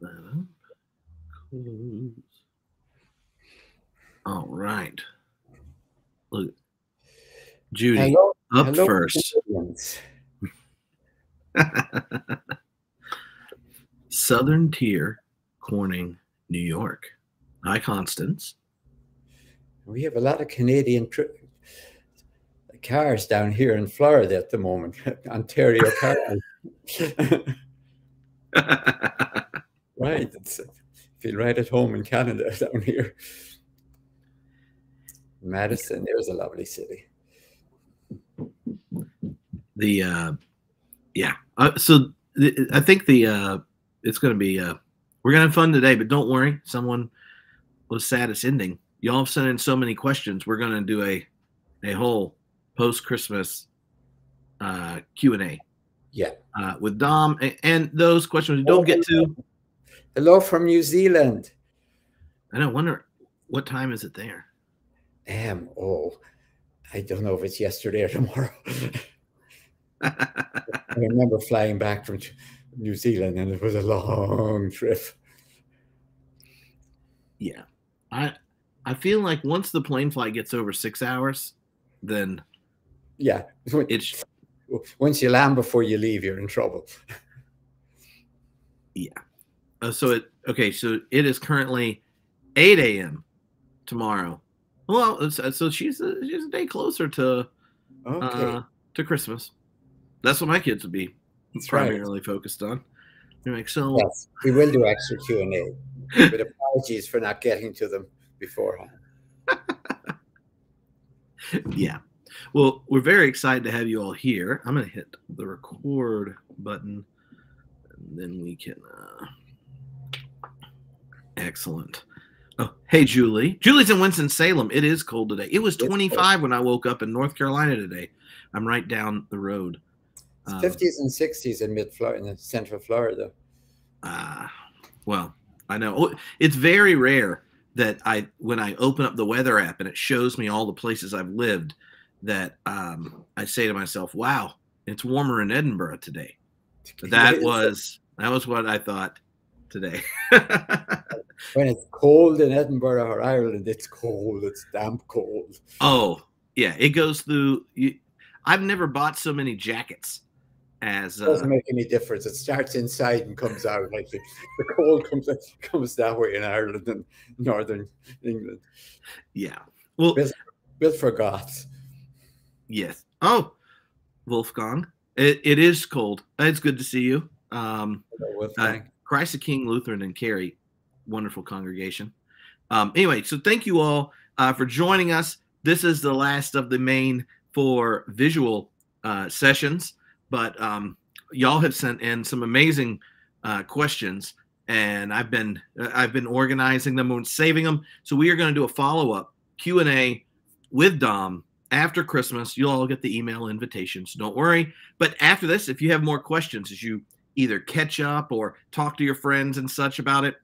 that. Close. All right. Look, Judy, Hello, up hello, first. Southern Tier, Corning, New York. Hi, Constance. We have a lot of Canadian tri- cars down here in Florida at the moment. Ontario cars. right. It's, feel right at home in Canada down here. Madison, there's a lovely city. the uh yeah uh, so th- i think the uh it's gonna be uh we're gonna have fun today but don't worry someone was sad it's ending y'all have sent in so many questions we're gonna do a a whole post christmas uh q&a Yeah. uh with dom and, and those questions we don't get to Hello from New Zealand. And I don't wonder what time is it there Um, oh, I don't know if it's yesterday or tomorrow. I remember flying back from New Zealand and it was a long trip. yeah i i feel like once the plane flight gets over six hours then Yeah. it's Once you land before you leave, you're in trouble. Uh, so it okay. So it is currently eight a.m. tomorrow. Well, uh, so she's a, she's a day closer to Okay. uh, to Christmas. That's what my kids would be That's right. primarily focused on. They're like, so Yes, we will do extra Q and A. But apologies for not getting to them beforehand. yeah. Well, we're very excited to have you all here. I'm gonna hit the record button, and then we can. Uh... Excellent. Oh, hey, Julie. Julie's in Winston Salem. It is cold today. It was It's cold. 25 when I woke up in North Carolina today. I'm right down the road. Um, Fifties and sixties in mid Florida, in central Florida. Ah, well, I know Oh, it's very rare that I, when I open up the weather app and it shows me all the places I've lived, that um, I say to myself, "Wow, it's warmer in Edinburgh today." That was that was what I thought today. when it's cold in Edinburgh or Ireland. It's cold. It's damp cold. oh, yeah, it goes through. You, I've never bought so many jackets as It uh, doesn't make any difference. It starts inside and comes out. Like the, the cold comes comes that way in Ireland and northern England. yeah. Well, Yes. Built for goths. Yes. Oh, Wolfgang. It, it is cold. It's good to see you. Um, Wolfgang. Christ the King Lutheran and Cary, wonderful congregation. Um, anyway, so thank you all uh, for joining us. This is the last of the main four visual uh, sessions, but um, y'all have sent in some amazing uh, questions, and I've been uh, I've been organizing them and saving them. So we are going to do a follow up Q and A with Dom after Christmas. You'll all get the email invitations. Don't worry. But after this, if you have more questions, as you either catch up or talk to your friends and such about it,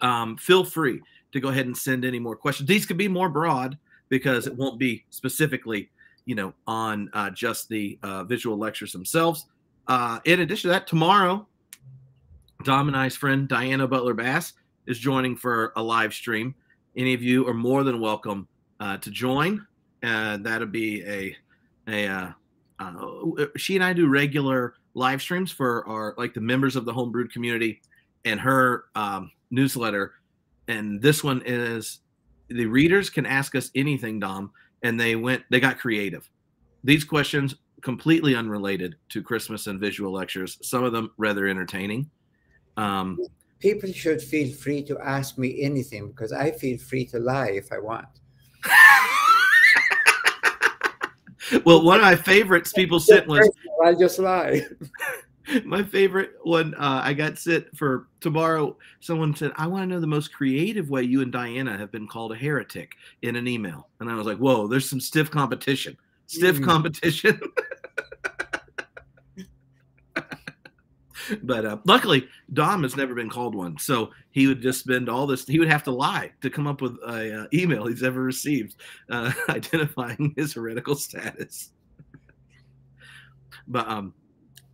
um, feel free to go ahead and send any more questions. These could be more broad because it won't be specifically, you know, on uh, just the uh, visual lectures themselves. Uh, in addition to that, tomorrow, Dom and I's friend Diana Butler Bass is joining for a live stream. Any of you are more than welcome uh, to join. That'll be a a uh, uh, she and I do regular live streams for our like the members of the homebrewed community and her um, newsletter. And this one is the readers can ask us anything, Dom, and they went they got creative. These questions completely unrelated to Christmas and visual lectures. Some of them rather entertaining. Um, People should feel free to ask me anything because I feel free to lie if I want. well, one of my favorites people sent was I'll just lie. my favorite one uh, I got sent for tomorrow. Someone said, I want to know the most creative way you and Diana have been called a heretic in an email. And I was like, whoa, there's some stiff competition. Stiff Mm. competition. but uh, luckily, Dom has never been called one. So he would just spend all this, he would have to lie to come up with a uh, email he's ever received uh, identifying his heretical status. but um,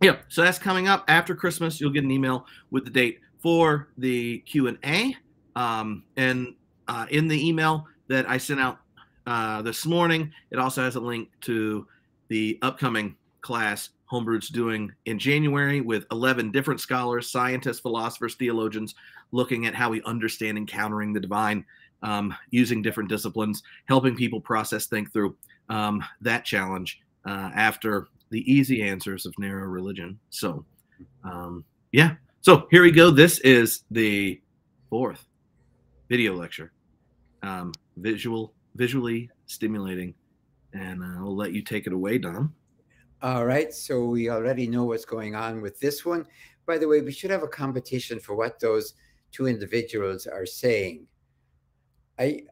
yeah, so that's coming up after Christmas. You'll get an email with the date for the Q and A. Um, and uh, in the email that I sent out uh, this morning, it also has a link to the upcoming class Homebrewed's doing in January with 11 different scholars, scientists, philosophers, theologians, looking at how we understand encountering the divine um, using different disciplines, helping people process, think through um, that challenge uh, after the easy answers of narrow religion. So, um, yeah. So here we go. This is the fourth video lecture, um, visual, visually stimulating, and uh, I'll let you take it away, Dom. All right. So we already know what's going on with this one. By the way, we should have a competition for what those two individuals are saying. I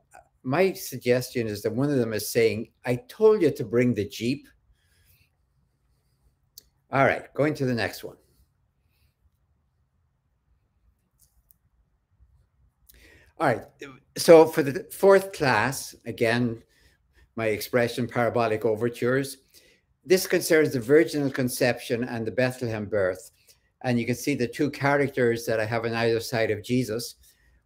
my suggestion is that one of them is saying, I told you to bring the Jeep. All right, going to the next one. All right, so for the fourth class, again, my expression parabolic overtures, this concerns the virginal conception and the Bethlehem birth. And you can see the two characters that I have on either side of Jesus.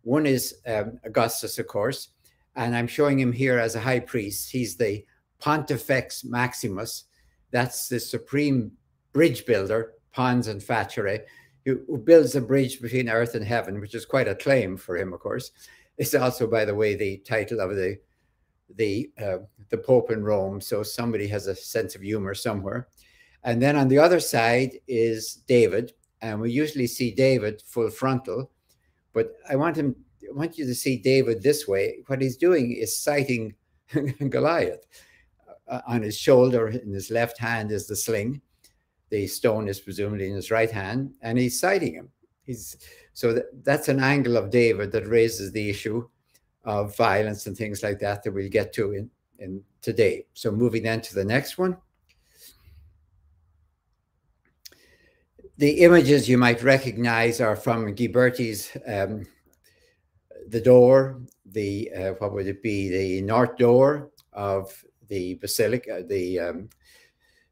One is um, Augustus, of course, and I'm showing him here as a high priest. He's the Pontifex Maximus. That's the supreme bridge builder, Pons and who, who builds a bridge between earth and heaven, which is quite a claim for him, of course. It's also, by the way, the title of the the uh, the Pope in Rome. So somebody has a sense of humor somewhere. And then on the other side is David, and we usually see David full frontal, but I want him, I want you to see David this way. What he's doing is sighting Goliath. Uh, on his shoulder, in his left hand is the sling. The stone is presumably in his right hand, and he's sighting him. He's so that, that's an angle of David that raises the issue of violence and things like that that we'll get to in, in today. So moving then to the next one. The images you might recognize are from Ghiberti's um, The Door, the, uh, what would it be, the north door of the Basilica, the um,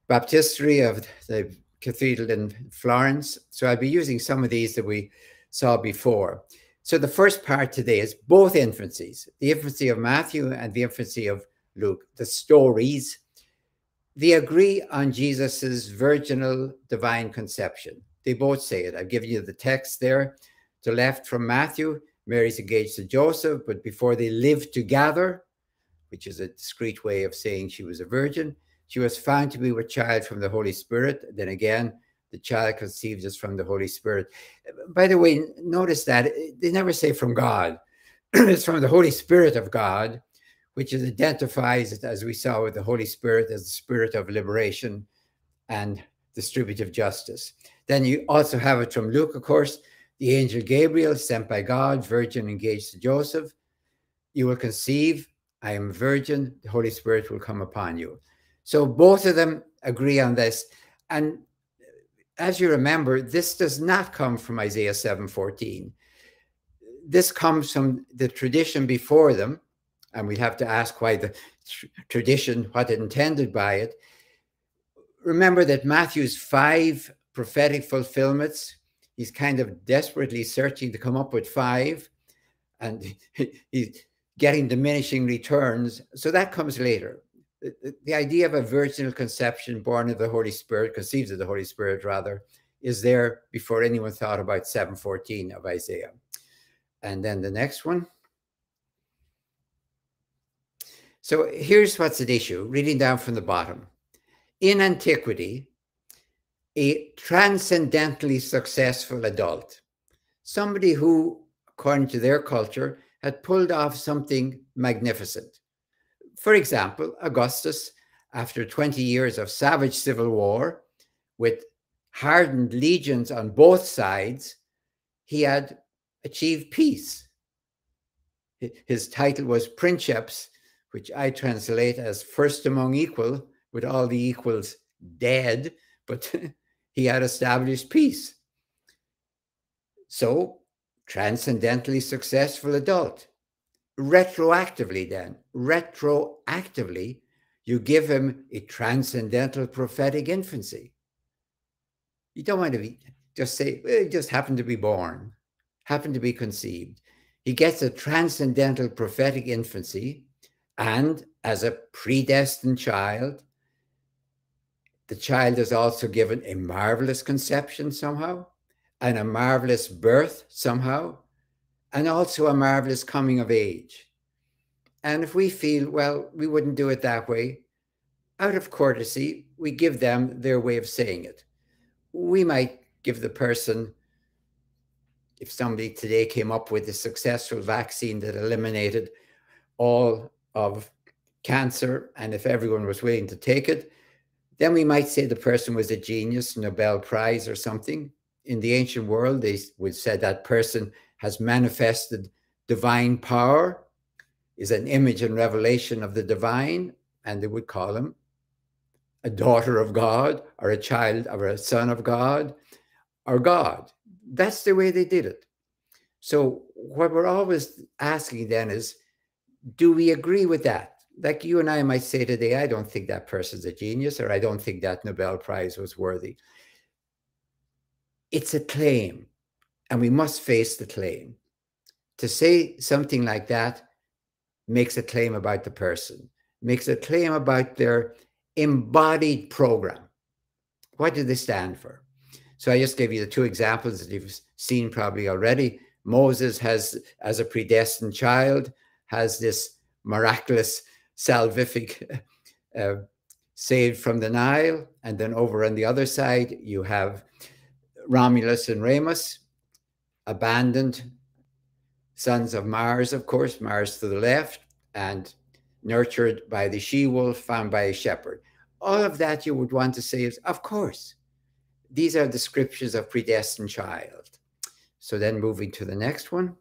baptistry of the cathedral in Florence. So I'll be using some of these that we saw before. So the first part today is both infancies, the infancy of Matthew and the infancy of Luke, the stories. They agree on Jesus's virginal divine conception. They both say it. I've given you the text there. To left from Matthew, Mary's engaged to Joseph, but before they lived together, which is a discreet way of saying she was a virgin, she was found to be with child from the Holy Spirit. Then again, the child conceived is from the Holy Spirit. By the way, notice that eh, they never say from God. it's from the Holy Spirit of God, which identifies, it, as we saw with the Holy Spirit, as the spirit of liberation and distributive justice. Then you also have it from Luke, of course, the angel Gabriel sent by God, virgin engaged to Joseph. You will conceive, I am virgin, the Holy Spirit will come upon you. So both of them agree on this. And as you remember, this does not come from Isaiah 7:14. This comes from the tradition before them, and we have to ask why the tr tradition, what it intended by it. Remember that Matthew's five prophetic fulfillments, he's kind of desperately searching to come up with five, and he's getting diminishing returns. So that comes later the, idea of a virginal conception born of the Holy Spirit, conceived of the Holy Spirit rather, is there before anyone thought about 714 of Isaiah. And then the next one. So here's what's at issue, reading down from the bottom. In antiquity, a transcendently successful adult, somebody who, according to their culture, had pulled off something magnificent, for example, Augustus, after 20 years of savage civil war with hardened legions on both sides, he had achieved peace. His title was Princeps, which I translate as first among equal, with all the equals dead, but he had established peace. So, transcendently successful adult retroactively then retroactively you give him a transcendental prophetic infancy you don't want to be just say well, just happened to be born happen to be conceived. He gets a transcendental prophetic infancy, and as a predestined child, the child is also given a marvelous conception somehow, and a marvelous birth somehow, and also a marvelous coming of age. And if we feel, well, we wouldn't do it that way, out of courtesy, we give them their way of saying it. We might give the person, if somebody today came up with a successful vaccine that eliminated all of cancer, and if everyone was willing to take it, then we might say the person was a genius, Nobel Prize or something. In the ancient world, they would say that person has manifested divine power, is an image and revelation of the divine, and they would call him a daughter of God or a child or a son of God or God. That's the way they did it. So, what we're always asking then is do we agree with that? Like you and I might say today, I don't think that person's a genius or I don't think that Nobel Prize was worthy. It's a claim, and we must face the claim. To say something like that makes a claim about the person, makes a claim about their embodied program. What do they stand for? So I just gave you the two examples that you've seen probably already. Moses has, as a predestined child, has this miraculous salvific uh, saved from the Nile. And then over on the other side, you have Romulus and Remus, abandoned sons of Mars, of course, Mars to the left, and nurtured by the she wolf found by a shepherd. All of that you would want to say is, of course, these are descriptions of predestined child. So then moving to the next one.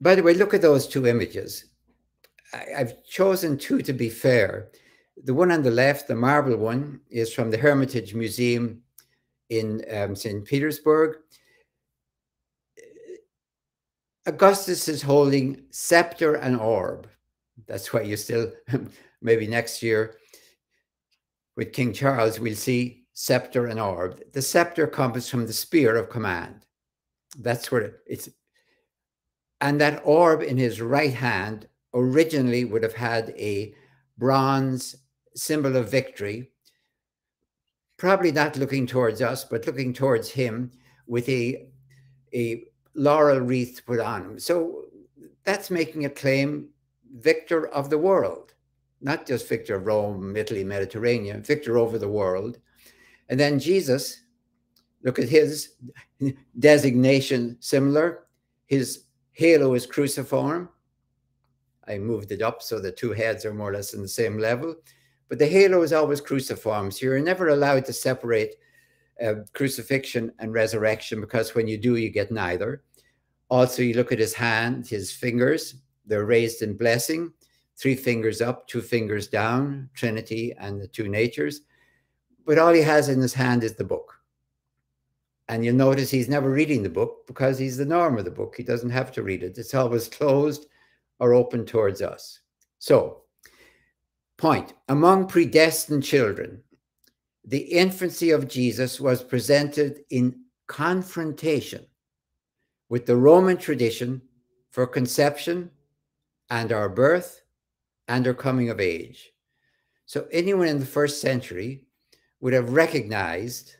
By the way, look at those two images. I, have chosen two to be fair. The one on the left, the marble one, is from the Hermitage Museum in um, St. Petersburg. Augustus is holding scepter and orb. That's why you still, maybe next year with King Charles, we'll see scepter and orb. The scepter comes from the spear of command. That's where it's. And that orb in his right hand originally would have had a bronze symbol of victory, probably not looking towards us, but looking towards him with a, a laurel wreath put on him. So that's making a claim victor of the world, not just victor of Rome, Italy, Mediterranean, victor over the world. And then Jesus, look at his designation similar. His halo is cruciform. I moved it up so the two heads are more or less in the same level. But the halo is always cruciform. So you're never allowed to separate uh, crucifixion and resurrection because when you do, you get neither. Also, you look at his hand, his fingers, they're raised in blessing, three fingers up, two fingers down, Trinity and the two natures. But all he has in his hand is the book. And you'll notice he's never reading the book because he's the norm of the book. He doesn't have to read it. It's always closed or open towards us. So, point among predestined children, the infancy of Jesus was presented in confrontation with the Roman tradition for conception and our birth and our coming of age. So anyone in the first century would have recognized,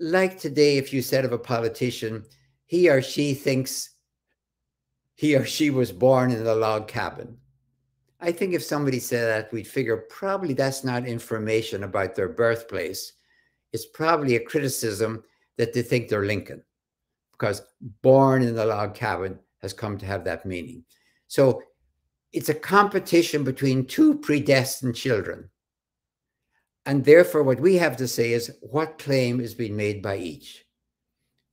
like today, if you said of a politician, he or she thinks he or she was born in a log cabin. I think if somebody said that, we'd figure probably that's not information about their birthplace. It's probably a criticism that they think they're Lincoln because born in the log cabin has come to have that meaning. So it's a competition between two predestined children. And therefore, what we have to say is what claim is being made by each.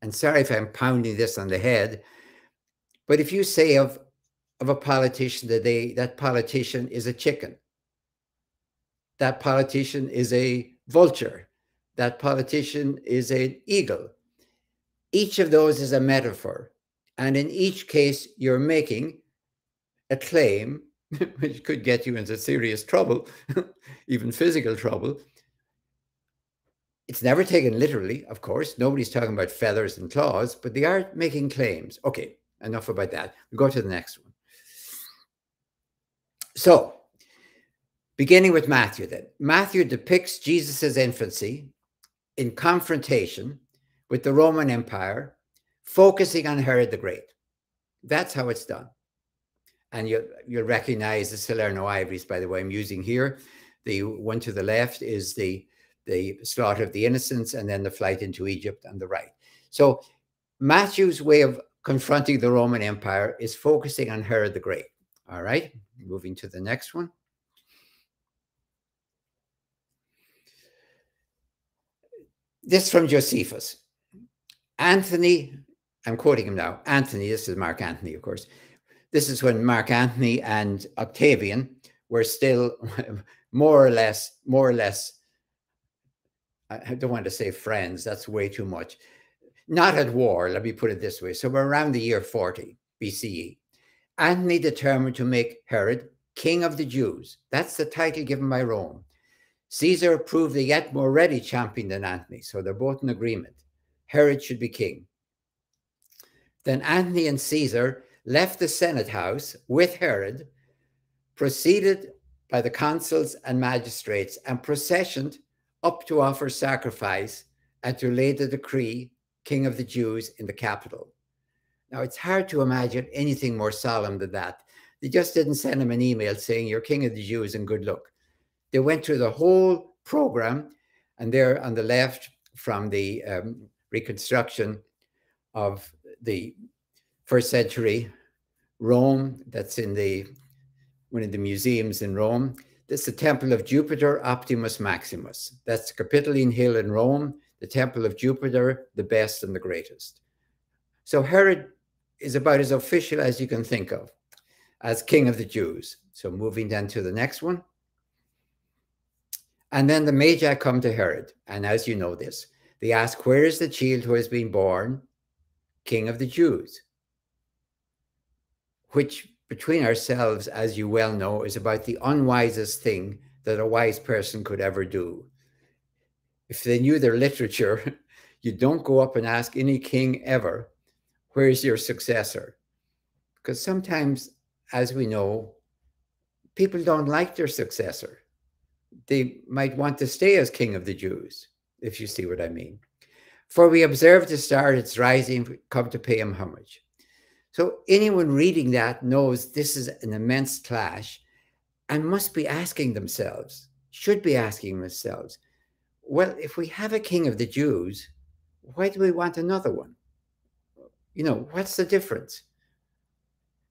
And sorry if I'm pounding this on the head, but if you say of, of a politician that they that politician is a chicken, that politician is a vulture, that politician is an eagle, each of those is a metaphor. And in each case, you're making a claim, which could get you into serious trouble, even physical trouble. it's never taken literally, of course. Nobody's talking about feathers and claws, but they are making claims. Okay, enough about that. We'll go to the next one. So, beginning with Matthew, then. Matthew depicts Jesus' infancy in confrontation with the Roman Empire, focusing on Herod the Great. That's how it's done. And you, you'll recognize the Salerno ivories, by the way, I'm using here. The one to the left is the the slaughter of the innocents, and then the flight into Egypt on the right. So Matthew's way of confronting the Roman Empire is focusing on Herod the Great. All right, moving to the next one. This from Josephus. Antony, I'm quoting him now. Antony, this is Mark Antony, of course. This is when Mark Antony and Octavian were still more or less, more or less I don't want to say friends, that's way too much. Not at war, let me put it this way. So we're around the year 40 BCE. Antony determined to make Herod king of the Jews. That's the title given by Rome. Caesar proved a yet more ready champion than Antony, so they're both in agreement. Herod should be king. Then Antony and Caesar left the Senate house with Herod, proceeded by the consuls and magistrates, and processioned up to offer sacrifice and to lay the decree, King of the Jews, in the Capitol. Now, it's hard to imagine anything more solemn than that. They just didn't send him an email saying, You're King of the Jews and good luck. They went through the whole program, and there on the left, from the um, reconstruction of the first century Rome, that's in the one of the museums in Rome. This is the temple of Jupiter Optimus Maximus. That's Capitoline Hill in Rome, the temple of Jupiter, the best and the greatest. So Herod is about as official as you can think of as king of the Jews. So moving then to the next one. And then the Magi come to Herod. And as you know this, they ask, Where is the child who has been born king of the Jews? Which between ourselves, as you well know, is about the unwisest thing that a wise person could ever do. If they knew their literature, you don't go up and ask any king ever, where's your successor? Because sometimes, as we know, people don't like their successor. They might want to stay as king of the Jews, if you see what I mean. For we observe the star its rising, come to pay him homage. So anyone reading that knows this is an immense clash and must be asking themselves, should be asking themselves, well, if we have a king of the Jews, why do we want another one? You know, what's the difference?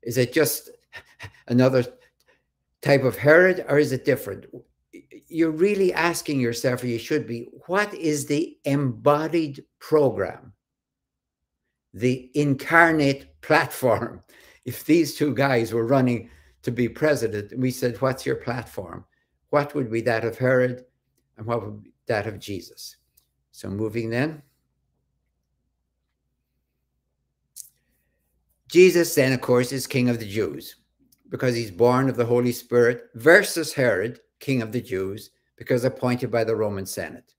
Is it just another type of Herod or is it different? You're really asking yourself, or you should be, what is the embodied program the incarnate platform. If these two guys were running to be president, and we said, What's your platform? What would be that of Herod and what would be that of Jesus? So, moving then. Jesus, then, of course, is King of the Jews because he's born of the Holy Spirit versus Herod, King of the Jews, because appointed by the Roman Senate.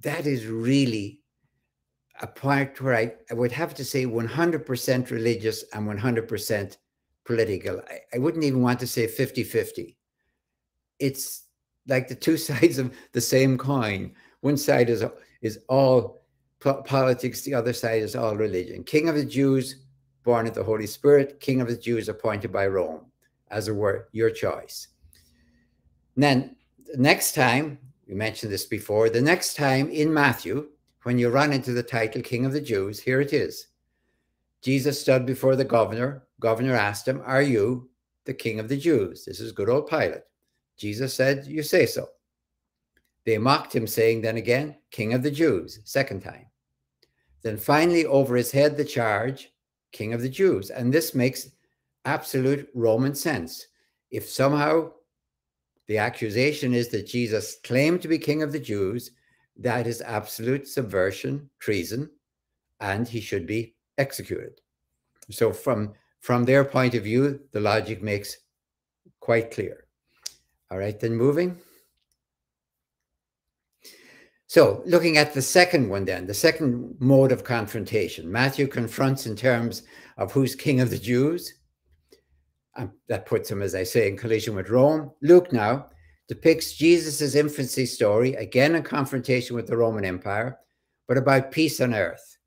That is really a part where I, I would have to say 100% religious and 100% political. I, I wouldn't even want to say 50 50. It's like the two sides of the same coin. One side is, is all politics, the other side is all religion. King of the Jews, born of the Holy Spirit, King of the Jews, appointed by Rome, as it were, your choice. And then the next time, we mentioned this before, the next time in Matthew, when you run into the title King of the Jews, here it is. Jesus stood before the governor. Governor asked him, Are you the King of the Jews? This is good old Pilate. Jesus said, You say so. They mocked him, saying then again, King of the Jews, second time. Then finally, over his head, the charge, King of the Jews. And this makes absolute Roman sense. If somehow the accusation is that Jesus claimed to be King of the Jews, that is absolute subversion, treason, and he should be executed. So from from their point of view, the logic makes quite clear. All right, then moving. So, looking at the second one, then, the second mode of confrontation, Matthew confronts in terms of who's king of the Jews. Um, that puts him, as I say, in collision with Rome. Luke now depicts Jesus' infancy story, again in confrontation with the Roman Empire, but about peace on earth.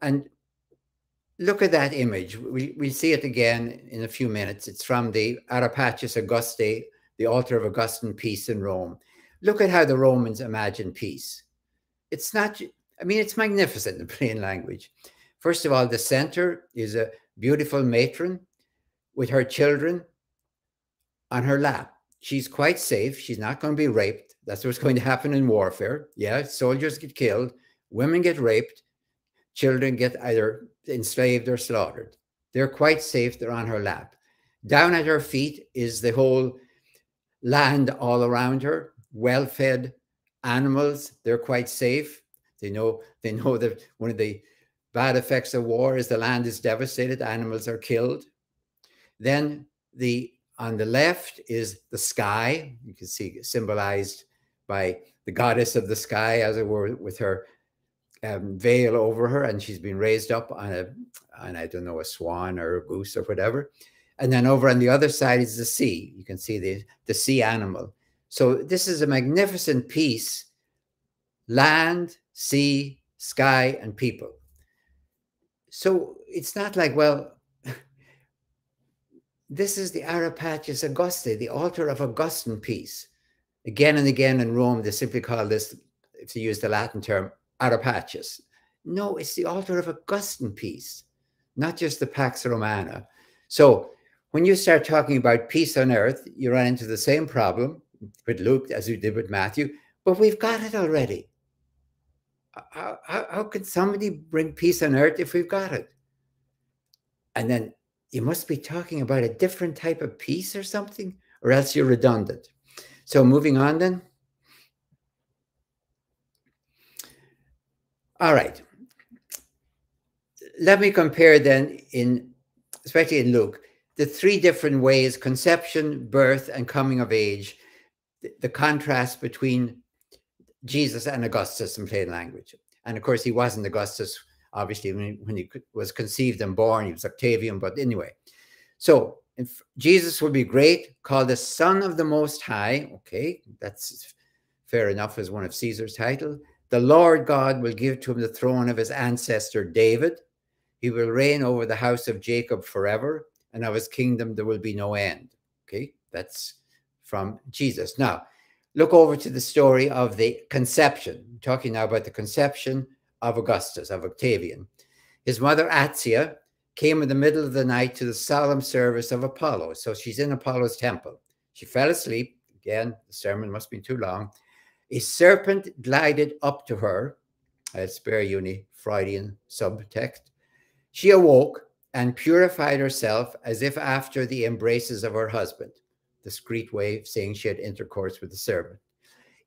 And look at that image. We, we'll see it again in a few minutes. It's from the Ara Pacis Augustae, the altar of Augustan peace in Rome. Look at how the Romans imagine peace. It's not, I mean, it's magnificent in plain language. First of all, the center is a beautiful matron with her children on her lap. She's quite safe. She's not going to be raped. That's what's going to happen in warfare. Yeah, soldiers get killed, women get raped, children get either enslaved or slaughtered. They're quite safe. They're on her lap. Down at her feet is the whole land all around her, well fed animals. They're quite safe. They know they know that one of the bad effects of war is the land is devastated, animals are killed. Then the on the left is the sky. You can see symbolized by the goddess of the sky, as it were, with her um, veil over her, and she's been raised up on a, on I don't know, a swan or a goose or whatever. And then over on the other side is the sea. You can see the, the sea animal. So this is a magnificent peace land, sea, sky, and people. So it's not like, well, this is the Ara Pacis Augustae, the altar of Augustan peace. Again and again in Rome, they simply call this, if you use the Latin term, Ara Pacis. No, it's the altar of Augustan peace, not just the Pax Romana. So when you start talking about peace on earth, you run into the same problem with Luke as you did with Matthew, but we've got it already. How, how, how can somebody bring peace on earth if we've got it? And then you must be talking about a different type of peace or something, or else you're redundant. So moving on then. All right. Let me compare then in, especially in Luke, the three different ways, conception, birth, and coming of age, the, contrast between Jesus and Augustus in plain language. And of course, he wasn't Augustus obviously when he, when he was conceived and born he was octavian but anyway. So jesus will be great called the son of the most high okay that's fair enough as one of caesar's title the lord god will give to him the throne of his ancestor david. He will reign over the house of jacob forever and of his kingdom there will be no end okay? That's from jesus now look over to the story of the conception I'm talking now about the conception of Augustus, of Octavian. His mother, Atia, came in the middle of the night to the solemn service of Apollo. So she's in Apollo's temple. She fell asleep. Again, the sermon must be too long. A serpent glided up to her. I'll spare you any Freudian subtext. She awoke and purified herself as if after the embraces of her husband. Discreet way of saying she had intercourse with the servant.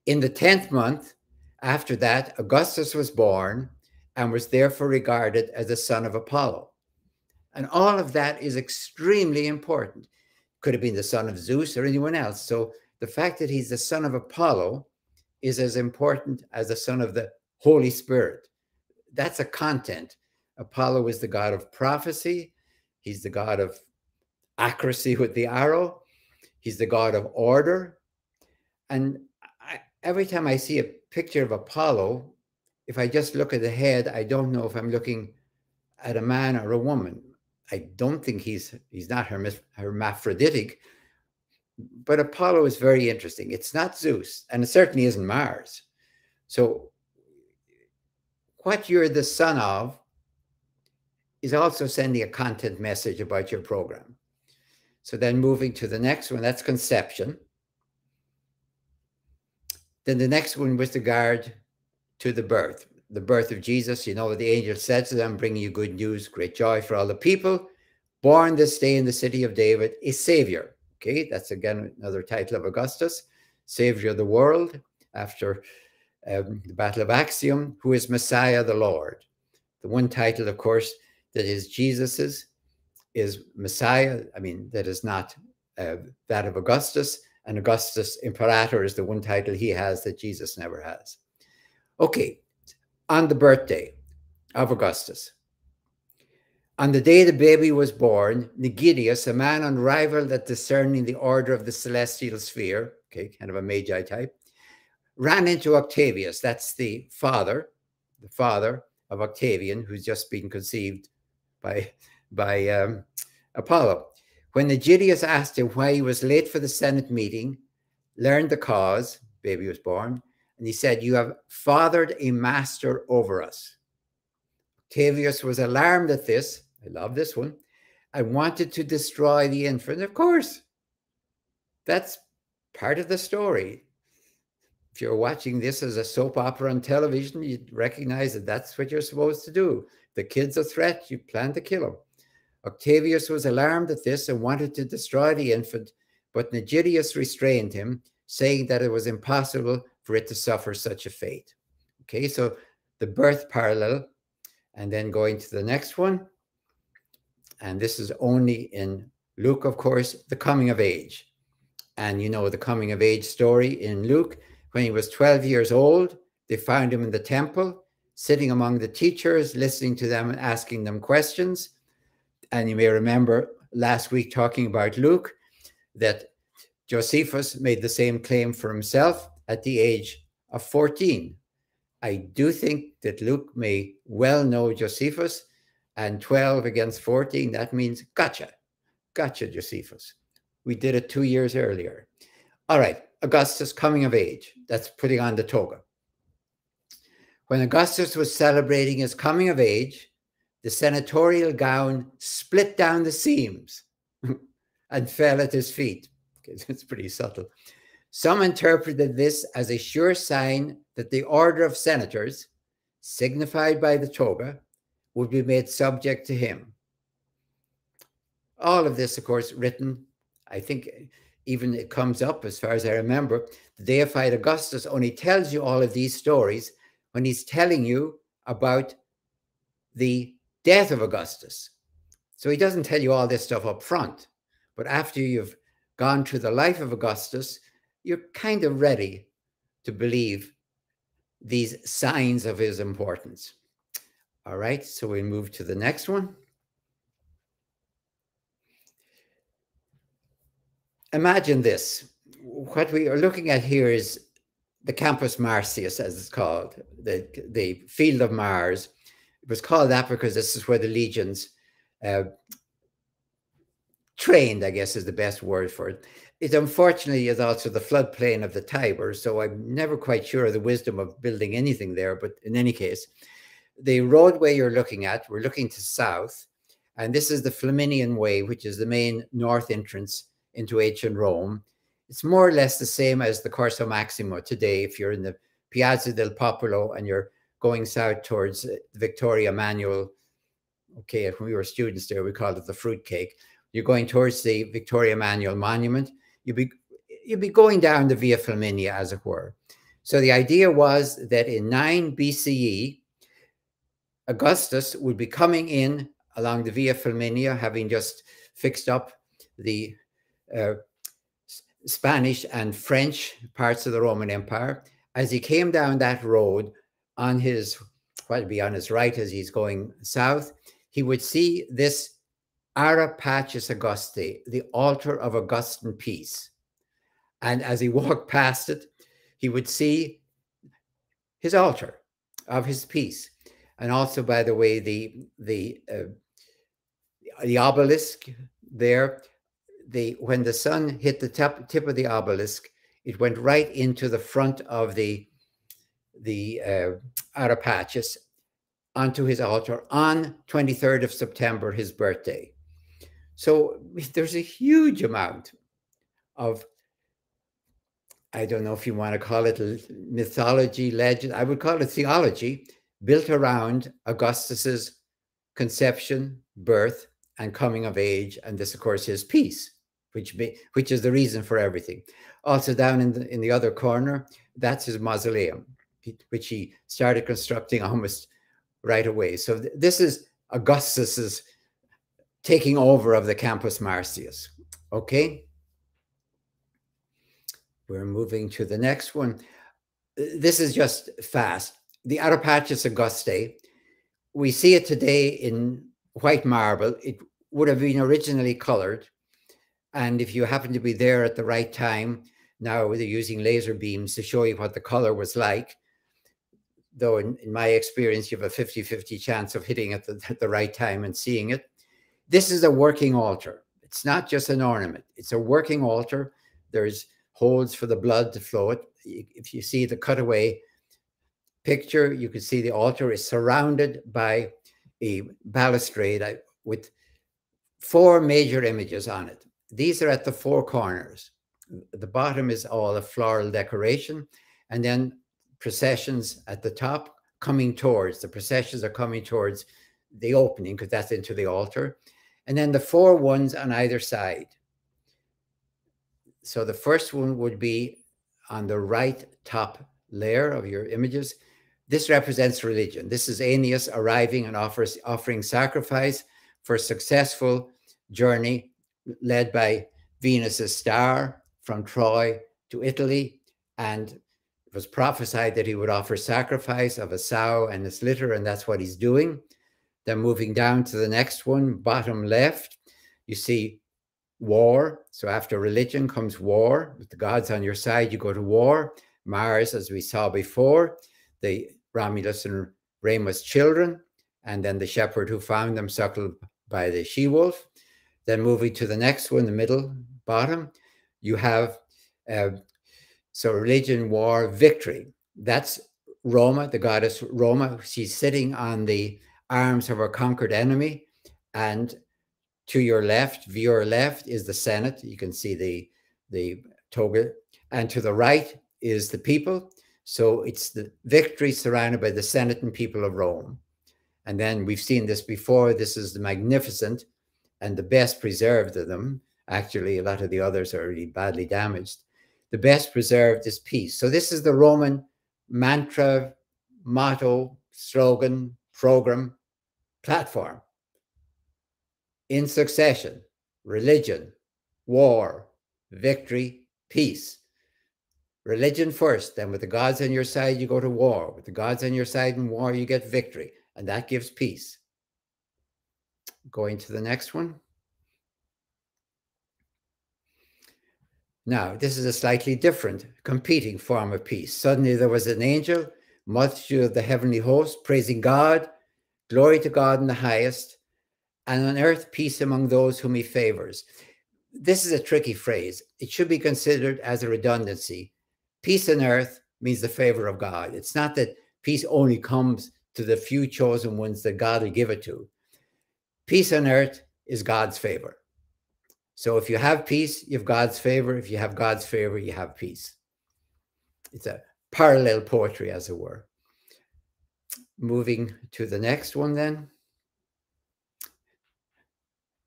In the tenth month, after that, Augustus was born and was therefore regarded as the son of Apollo. And all of that is extremely important. Could have been the son of Zeus or anyone else. So the fact that he's the son of Apollo is as important as the son of the Holy Spirit. That's a content. Apollo is the god of prophecy, he's the god of accuracy with the arrow, he's the god of order. And I, every time I see a picture of Apollo, if I just look at the head, I don't know if I'm looking at a man or a woman. I don't think he's he's not hermaphroditic, but Apollo is very interesting. It's not Zeus, and it certainly isn't Mars. So, what you're the son of is also sending a content message about your program. So then moving to the next one, that's conception. Then the next one was regard to the birth, the birth of Jesus. You know, what the angel said to them, bringing you good news, great joy for all the people. Born this day in the city of David, a savior. Okay, that's again another title of Augustus, savior of the world after um, the Battle of Actium, who is Messiah the Lord. The one title, of course, that is Jesus's is Messiah. I mean, that is not uh, that of Augustus. and Augustus Imperator is the one title he has that Jesus never has. Okay, on the birthday of Augustus, on the day the baby was born, Nigidius, a man unrivaled at discerning the order of the celestial sphere, okay, kind of a magi type, ran into Octavius. That's the father, the father of Octavian, who's just been conceived by, by um, Apollo. When Nigidius asked him why he was late for the Senate meeting, learned the cause, baby was born, and he said, You have fathered a master over us. Octavius was alarmed at this I love this one. I wanted to destroy the infant. Of course, that's part of the story. If you're watching this as a soap opera on television, you'd recognize that that's what you're supposed to do. The kid's a threat, you plan to kill him. Octavius was alarmed at this and wanted to destroy the infant, but Nigidius restrained him, saying that it was impossible for it to suffer such a fate. Okay, so the birth parallel, and then going to the next one and this is only in Luke, of course, the coming of age. And you know the coming of age story in Luke, when he was 12 years old, they found him in the temple, sitting among the teachers, listening to them and asking them questions. And you may remember last week talking about Luke that Josephus made the same claim for himself at the age of 14. I do think that Luke may well know Josephus and 12 against 14, that means gotcha. Gotcha, Josephus. We did it two years earlier. All right, Augustus coming of age. That's putting on the toga. When Augustus was celebrating his coming of age, the senatorial gown split down the seams and fell at his feet. It's pretty subtle. Some interpreted this as a sure sign that the order of senators, signified by the toga, would be made subject to him. All of this, of course, written, I think even it comes up as far as I remember, the deified Augustus only tells you all of these stories when he's telling you about the death of Augustus. So he doesn't tell you all this stuff up front, but after you've gone through the life of Augustus, you're kind of ready to believe these signs of his importance. All right, so we move to the next one. Imagine this. What we are looking at here is the Campus Martius, as it's called, the, the field of Mars. It was called that because this is where the legions uh, trained, I guess is the best word for it. It unfortunately is also the floodplain of the Tiber, so I'm never quite sure of the wisdom of building anything there. But in any case, the roadway you're looking at, we're looking to south, and this is the Flaminian Way, which is the main north entrance into ancient Rome. It's more or less the same as the Corso Maximo today. If you're in the Piazza del Popolo and you're going south towards uh, Victoria Emmanuel, okay, when we were students there, we called it the fruitcake. You're going towards the Victoria Emmanuel Monument. You'd be you'd be going down the Via Flaminia, as it were. So the idea was that in 9 BCE, Augustus would be coming in along the Via Flaminia, having just fixed up the uh, Spanish and French parts of the Roman Empire. As he came down that road on his, what would be on his right as he's going south, he would see this Ara Pacis Augusti, the altar of Augustan peace. And as he walked past it, he would see his altar of his peace and also, by the way, the the uh, the obelisk there, the when the sun hit the top tip of the obelisk, it went right into the front of the the uh, onto his altar on 23rd of September, his birthday. So there's a huge amount of I don't know if you want to call it mythology, legend. I would call it theology built around Augustus's conception, birth, and coming of age, and this, of course, his peace, which be, which is the reason for everything. Also, down in the in the other corner, that's his mausoleum, which he started constructing almost right away. So th this is Augustus's taking over of the Campus Martius. Okay. We're moving to the next one. This is just fast. The Ara Pacis Augustae, we see it today in white marble. It would have been originally colored. And if you happen to be there at the right time, now they're using laser beams to show you what the color was like. Though in, in my experience, you have a 50-50 chance of hitting it at the, at the right time and seeing it. This is a working altar. It's not just an ornament. It's a working altar. There's holes for the blood to flow it. If you see the cutaway picture, you can see the altar is surrounded by a balustrade uh, with four major images on it. These are at the four corners. The bottom is all a floral decoration, and then processions at the top coming towards, the processions are coming towards the opening because that's into the altar. And then the four ones on either side. So the first one would be on the right top layer of your images. This represents religion. This is Aeneas arriving and offers, offering sacrifice for a successful journey led by Venus's star from Troy to Italy. And it was prophesied that he would offer sacrifice of a sow and its litter, and that's what he's doing. Then moving down to the next one, bottom left, you see war. So after religion comes war. With the gods on your side, you go to war. Mars, as we saw before, the Romulus and Remus children, and then the shepherd who found them suckled by the she wolf. Then moving to the next one, the middle bottom, you have uh, so religion, war, victory. That's Roma, the goddess Roma. She's sitting on the arms of her conquered enemy. And to your left, your left, is the Senate. You can see the, the toga. And to the right is the people. So it's the victory surrounded by the Senate and people of Rome. And then we've seen this before. This is the magnificent and the best preserved of them. Actually, a lot of the others are really badly damaged. The best preserved is peace. So this is the Roman mantra, motto, slogan, program, platform. In succession, religion, war, victory, peace. Religion first, then with the gods on your side, you go to war. With the gods on your side in war, you get victory, and that gives peace. Going to the next one. Now, this is a slightly different, competing form of peace. Suddenly there was an angel, multitude of the heavenly host, praising God, glory to God in the highest, and on earth peace among those whom he favors. This is a tricky phrase. It should be considered as a redundancy. Peace on earth means the favor of God. It's not that peace only comes to the few chosen ones that God will give it to. Peace on earth is God's favor. So if you have peace, you have God's favor. If you have God's favor, you have peace. It's a parallel poetry, as it were. Moving to the next one, then.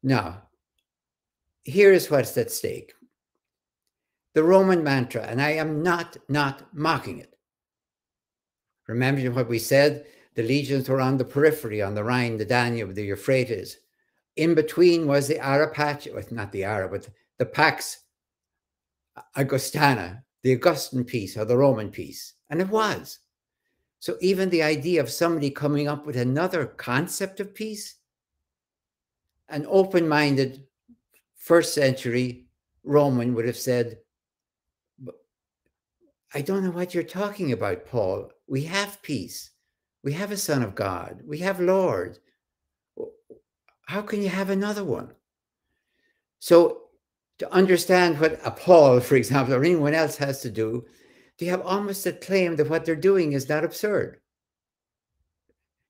Now, here is what's at stake. The Roman mantra, and I am not not mocking it. Remember what we said? The legions were on the periphery, on the Rhine, the Danube, the Euphrates. In between was the Ara Pacis, well, not the Arab, but the Pax Augustana, the Augustan peace or the Roman peace. And it was. So even the idea of somebody coming up with another concept of peace, an open minded first century Roman would have said, I don't know what you're talking about, Paul. We have peace. We have a Son of God. We have Lord. How can you have another one? So, to understand what a Paul, for example, or anyone else has to do, they have almost a claim that what they're doing is not absurd.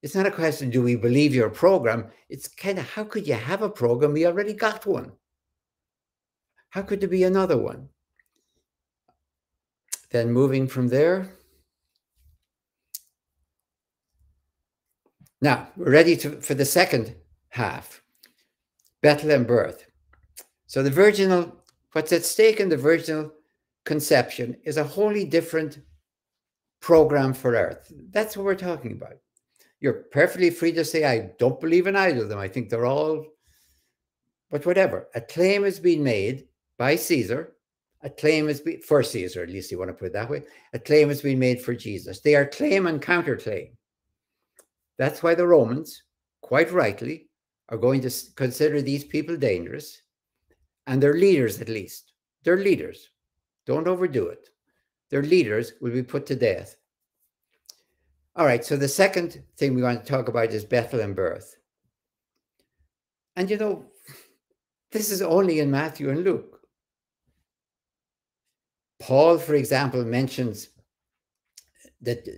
It's not a question, do we believe your program? It's kind of, how could you have a program? We already got one. How could there be another one? Then moving from there, Now, we're ready to, for the second half Bethlehem birth. So, the virginal, what's at stake in the virginal conception is a wholly different program for earth. That's what we're talking about. You're perfectly free to say, I don't believe in either of them. I think they're all, but whatever. A claim has been made by Caesar, a claim has been for Caesar, at least you want to put it that way. A claim has been made for Jesus. They are claim and counterclaim. That's why the Romans, quite rightly, are going to consider these people dangerous, and their leaders, at least, their leaders. Don't overdo it. Their leaders will be put to death. All right, so the second thing we want to talk about is Bethlehem birth. And you know, this is only in Matthew and Luke. Paul, for example, mentions that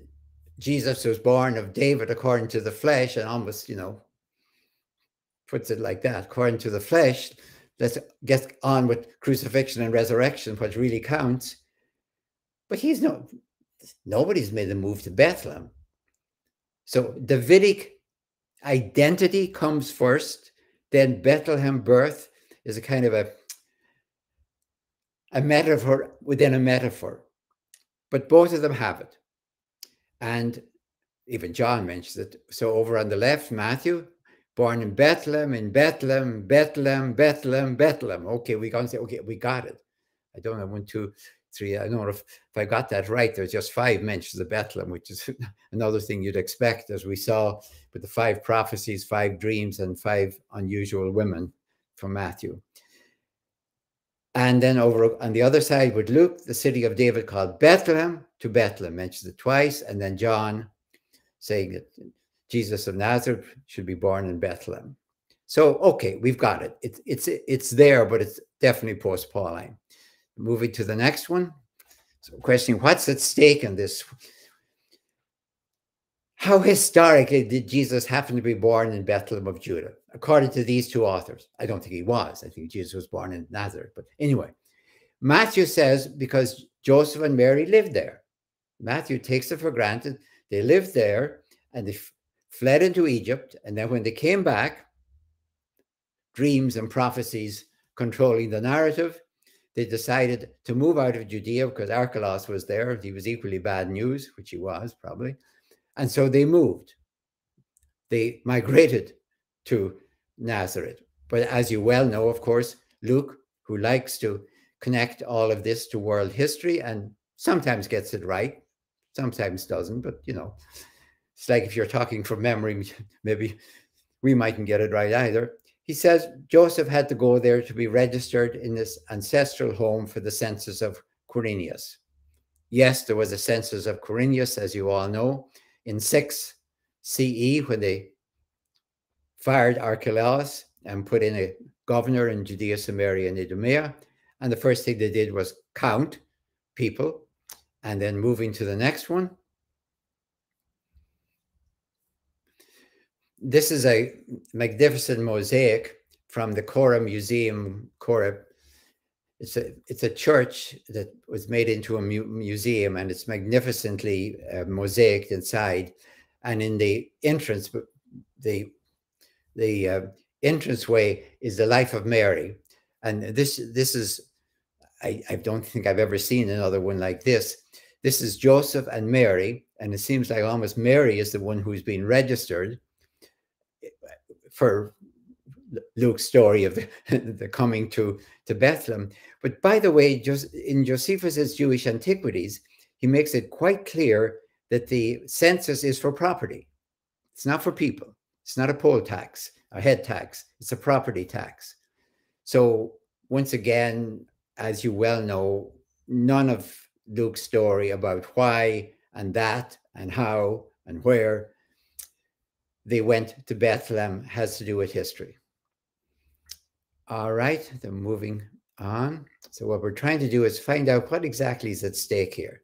Jesus was born of David according to the flesh, and almost, you know, puts it like that according to the flesh. Let's get on with crucifixion and resurrection, what really counts. But he's no, nobody's made a move to Bethlehem. So Davidic identity comes first, then Bethlehem birth is a kind of a, a metaphor within a metaphor. But both of them have it. And even John mentions it. So over on the left, Matthew, born in Bethlehem, in Bethlehem, Bethlehem, Bethlehem, Bethlehem. Okay, we can say, okay, we got it. I don't know, one, two, three. I don't know if, if I got that right. There's just five mentions of Bethlehem, which is another thing you'd expect, as we saw with the five prophecies, five dreams, and five unusual women from Matthew. And then over on the other side with Luke, the city of David called Bethlehem to Bethlehem, mentions it twice. And then John saying that Jesus of Nazareth should be born in Bethlehem. So, okay, we've got it. It's it's it's there, but it's definitely post-Pauline. Moving to the next one. So questioning what's at stake in this? How historically did Jesus happen to be born in Bethlehem of Judah? according to these two authors. I don't think he was. I think Jesus was born in Nazareth. But anyway, Matthew says because Joseph and Mary lived there. Matthew takes it for granted. They lived there and they fled into Egypt. And then when they came back, dreams and prophecies controlling the narrative, they decided to move out of Judea because Archelaus was there. He was equally bad news, which he was probably. And so they moved. They migrated to Nazareth. But as you well know, of course, Luke, who likes to connect all of this to world history and sometimes gets it right, sometimes doesn't, but you know, it's like if you're talking from memory, maybe we mightn't get it right either. He says Joseph had to go there to be registered in this ancestral home for the census of Quirinius. Yes, there was a census of Quirinius, as you all know, in 6 CE when they fired Archelaus and put in a governor in Judea, Samaria, and Idumea. And the first thing they did was count people. And then moving to the next one. This is a magnificent mosaic from the Chora Museum. Chora, it's a it's a church that was made into a mu museum, and it's magnificently uh, mosaicked inside. And in the entrance, the the uh, entranceway is the life of Mary, and this this is I, I don't think I've ever seen another one like this. This is Joseph and Mary, and it seems like almost Mary is the one who's been registered for Luke's story of the, coming to, to Bethlehem. But by the way, just in Josephus's Jewish Antiquities, he makes it quite clear that the census is for property. It's not for people. It's not a poll tax, a head tax. It's a property tax. So once again, as you well know, none of Luke's story about why and that and how and where they went to Bethlehem has to do with history. All right, then moving on. So what we're trying to do is find out what exactly is at stake here.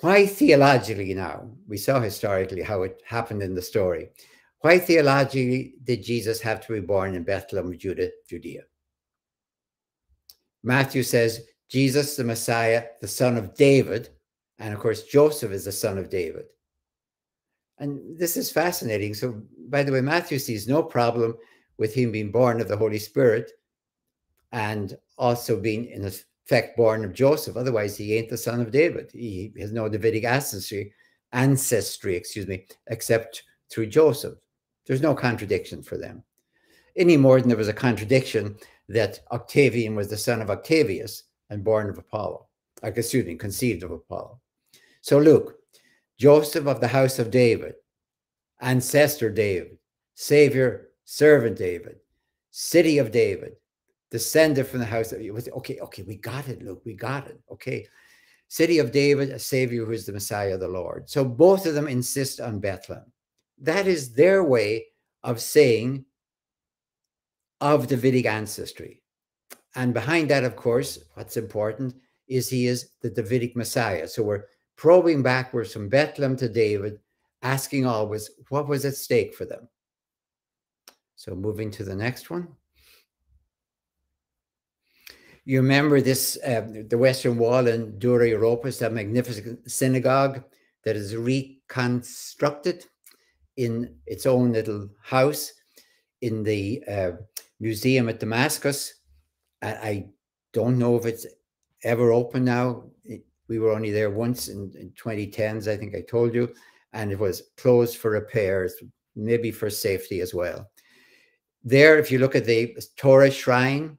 Why theologically now? We saw historically how it happened in the story. Why theologically did Jesus have to be born in Bethlehem, Judah, Judea? Matthew says Jesus, the Messiah, the son of David, and of course, Joseph is the son of David. And this is fascinating. So, by the way, Matthew sees no problem with him being born of the Holy Spirit and also being, in effect, born of Joseph. Otherwise, he ain't the son of David. He has no Davidic ancestry, ancestry, excuse me, except through Joseph. There's no contradiction for them. Any more than there was a contradiction that Octavian was the son of Octavius. and born of Apollo. Like, excuse me, conceived of Apollo. So Luke, Joseph of the house of David, ancestor David, Savior, servant David, city of David, descended from the house of okay, okay, we got it, Luke, we got it. Okay. City of David, a savior who is the Messiah, of the Lord. So both of them insist on Bethlehem. That is their way of saying of Davidic ancestry. And behind that, of course, what's important is he is the Davidic Messiah. So we're probing backwards from Bethlehem to David, asking always what was at stake for them. So moving to the next one. You remember this, uh, the Western Wall in Dura Europos, that magnificent synagogue that is reconstructed in its own little house in the uh, museum at Damascus. I, I, don't know if it's ever open now. We were only there once in, in 2010s, I think I told you, and it was closed for repairs, maybe for safety as well. There, if you look at the Torah shrine,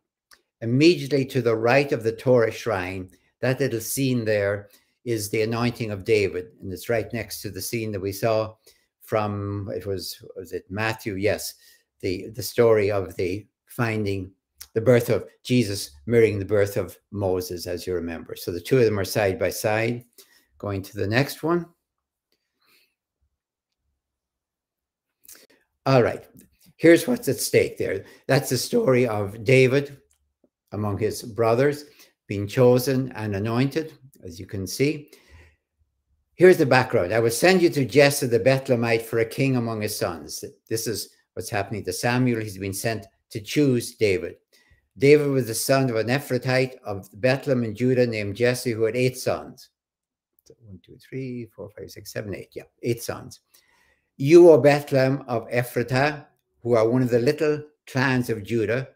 immediately to the right of the Torah shrine, that little scene there is the anointing of David, and it's right next to the scene that we saw from it was was it Matthew? Yes, the the story of the finding the birth of Jesus mirroring the birth of Moses, as you remember. So the two of them are side by side. Going to the next one. All right, here's what's at stake there. That's the story of David among his brothers being chosen and anointed, as you can see. Here's the background. I will send you to Jesse the Bethlehemite for a king among his sons. This is what's happening to Samuel. He's been sent to choose David. David was the son of an Ephrathite of Bethlehem in Judah named Jesse, who had eight sons. One, two, three, four, five, six, seven, eight. Yeah, eight sons. You, O Bethlehem of Ephrathah, who are one of the little clans of Judah,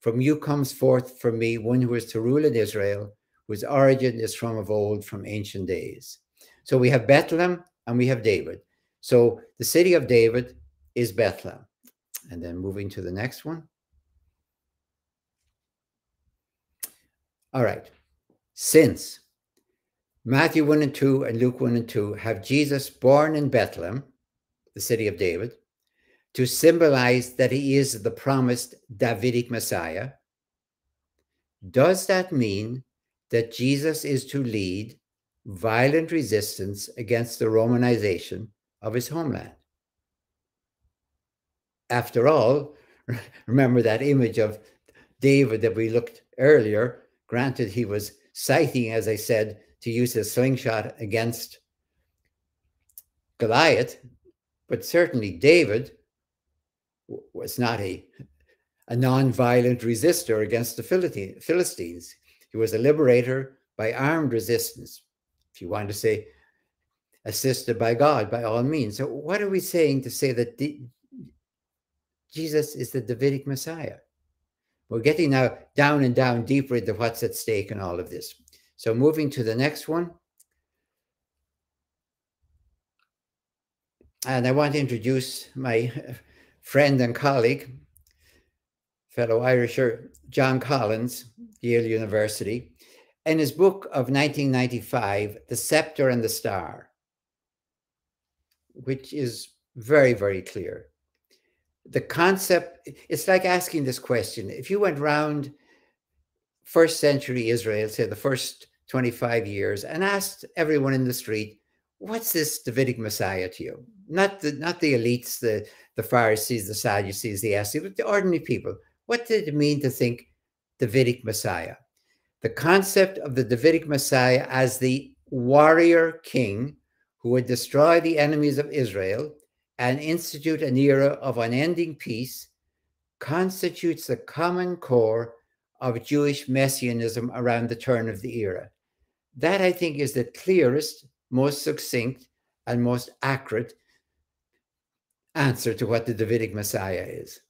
from you comes forth for me one who is to rule in Israel, whose origin is from of old, from ancient days. So we have Bethlehem and we have David. So the city of David is Bethlehem. And then moving to the next one. All right. Since Matthew 1 and 2 and Luke 1 and 2 have Jesus born in Bethlehem, the city of David, to symbolize that he is the promised Davidic Messiah, does that mean that Jesus is to lead violent resistance against the Romanization of his homeland. After all, remember that image of David that we looked earlier. Granted, he was sighting, as I said, to use his slingshot against Goliath, but certainly David was not a, a non-violent resistor against the Philistines. He was a liberator by armed resistance, if you want to say assisted by God, by all means. So, what are we saying to say that Jesus is the Davidic Messiah? We're getting now down and down deeper into what's at stake in all of this. So, moving to the next one. And I want to introduce my friend and colleague, fellow Irisher, John Collins, Yale University in his book of 1995, The Scepter and the Star, which is very, very clear. The concept, it's like asking this question. If you went round first century Israel, say the first 25 years, and asked everyone in the street, what's this Davidic Messiah to you? Not the not the elites, the, the Pharisees, the Sadducees, the Essenes, but the ordinary people. What did it mean to think Davidic Messiah? the concept of the Davidic Messiah as the warrior king who would destroy the enemies of Israel and institute an era of unending peace constitutes the common core of Jewish messianism around the turn of the era. That, I think, is the clearest, most succinct, and most accurate answer to what the Davidic Messiah is.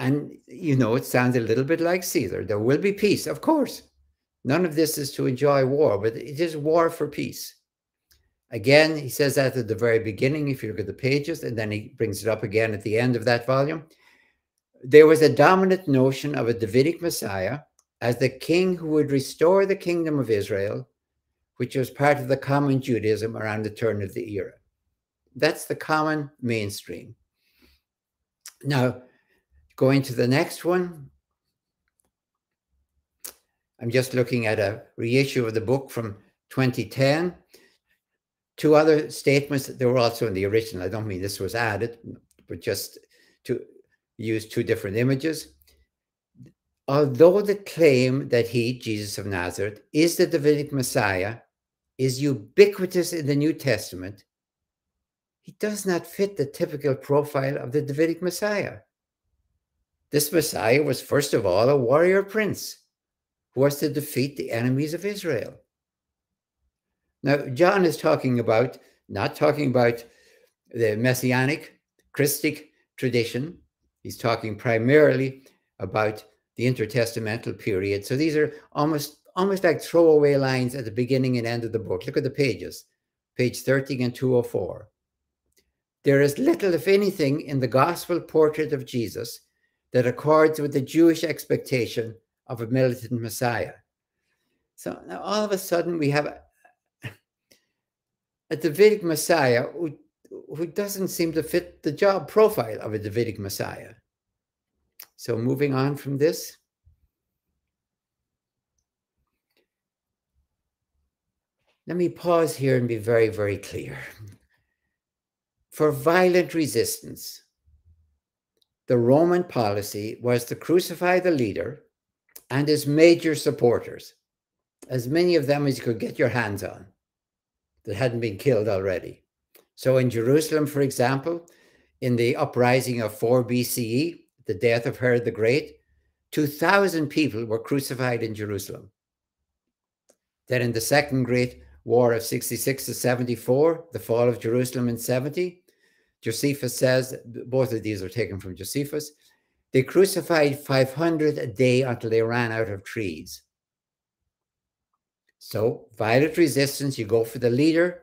And, you know, it sounds a little bit like Caesar. There will be peace, of course. None of this is to enjoy war, but it is war for peace. Again, he says that at the very beginning, if you look at the pages, and then he brings it up again at the end of that volume. There was a dominant notion of a Davidic Messiah as the king who would restore the kingdom of Israel, which was part of the common Judaism around the turn of the era. That's the common mainstream. Now, going to the next one, I'm just looking at a reissue of the book from 2010. Two other statements, they were also in the original. I don't mean this was added, but just to use two different images. Although the claim that he, Jesus of Nazareth, is the Davidic Messiah is ubiquitous in the New Testament, he does not fit the typical profile of the Davidic Messiah. This Messiah was, first of all, a warrior prince who was to defeat the enemies of Israel. Now, John is talking about, not talking about the messianic, Christic tradition. He's talking primarily about the intertestamental period. So these are almost almost like throwaway lines at the beginning and end of the book. Look at the pages, page 13 and 204. There is little, if anything, in the gospel portrait of Jesus that accords with the Jewish expectation of a militant Messiah. So now all of a sudden we have a, Davidic Messiah who, who doesn't seem to fit the job profile of a Davidic Messiah. So moving on from this. Let me pause here and be very, very clear. For violent resistance, the Roman policy was to crucify the leader and his major supporters, as many of them as you could get your hands on that hadn't been killed already. So in Jerusalem, for example, in the uprising of 4 BCE, the death of Herod the Great, 2,000 people were crucified in Jerusalem. Then in the Second Great War of 66 to 74, the fall of Jerusalem in 70, Josephus says, both of these are taken from Josephus, they crucified 500 a day until they ran out of trees. So, violent resistance, you go for the leader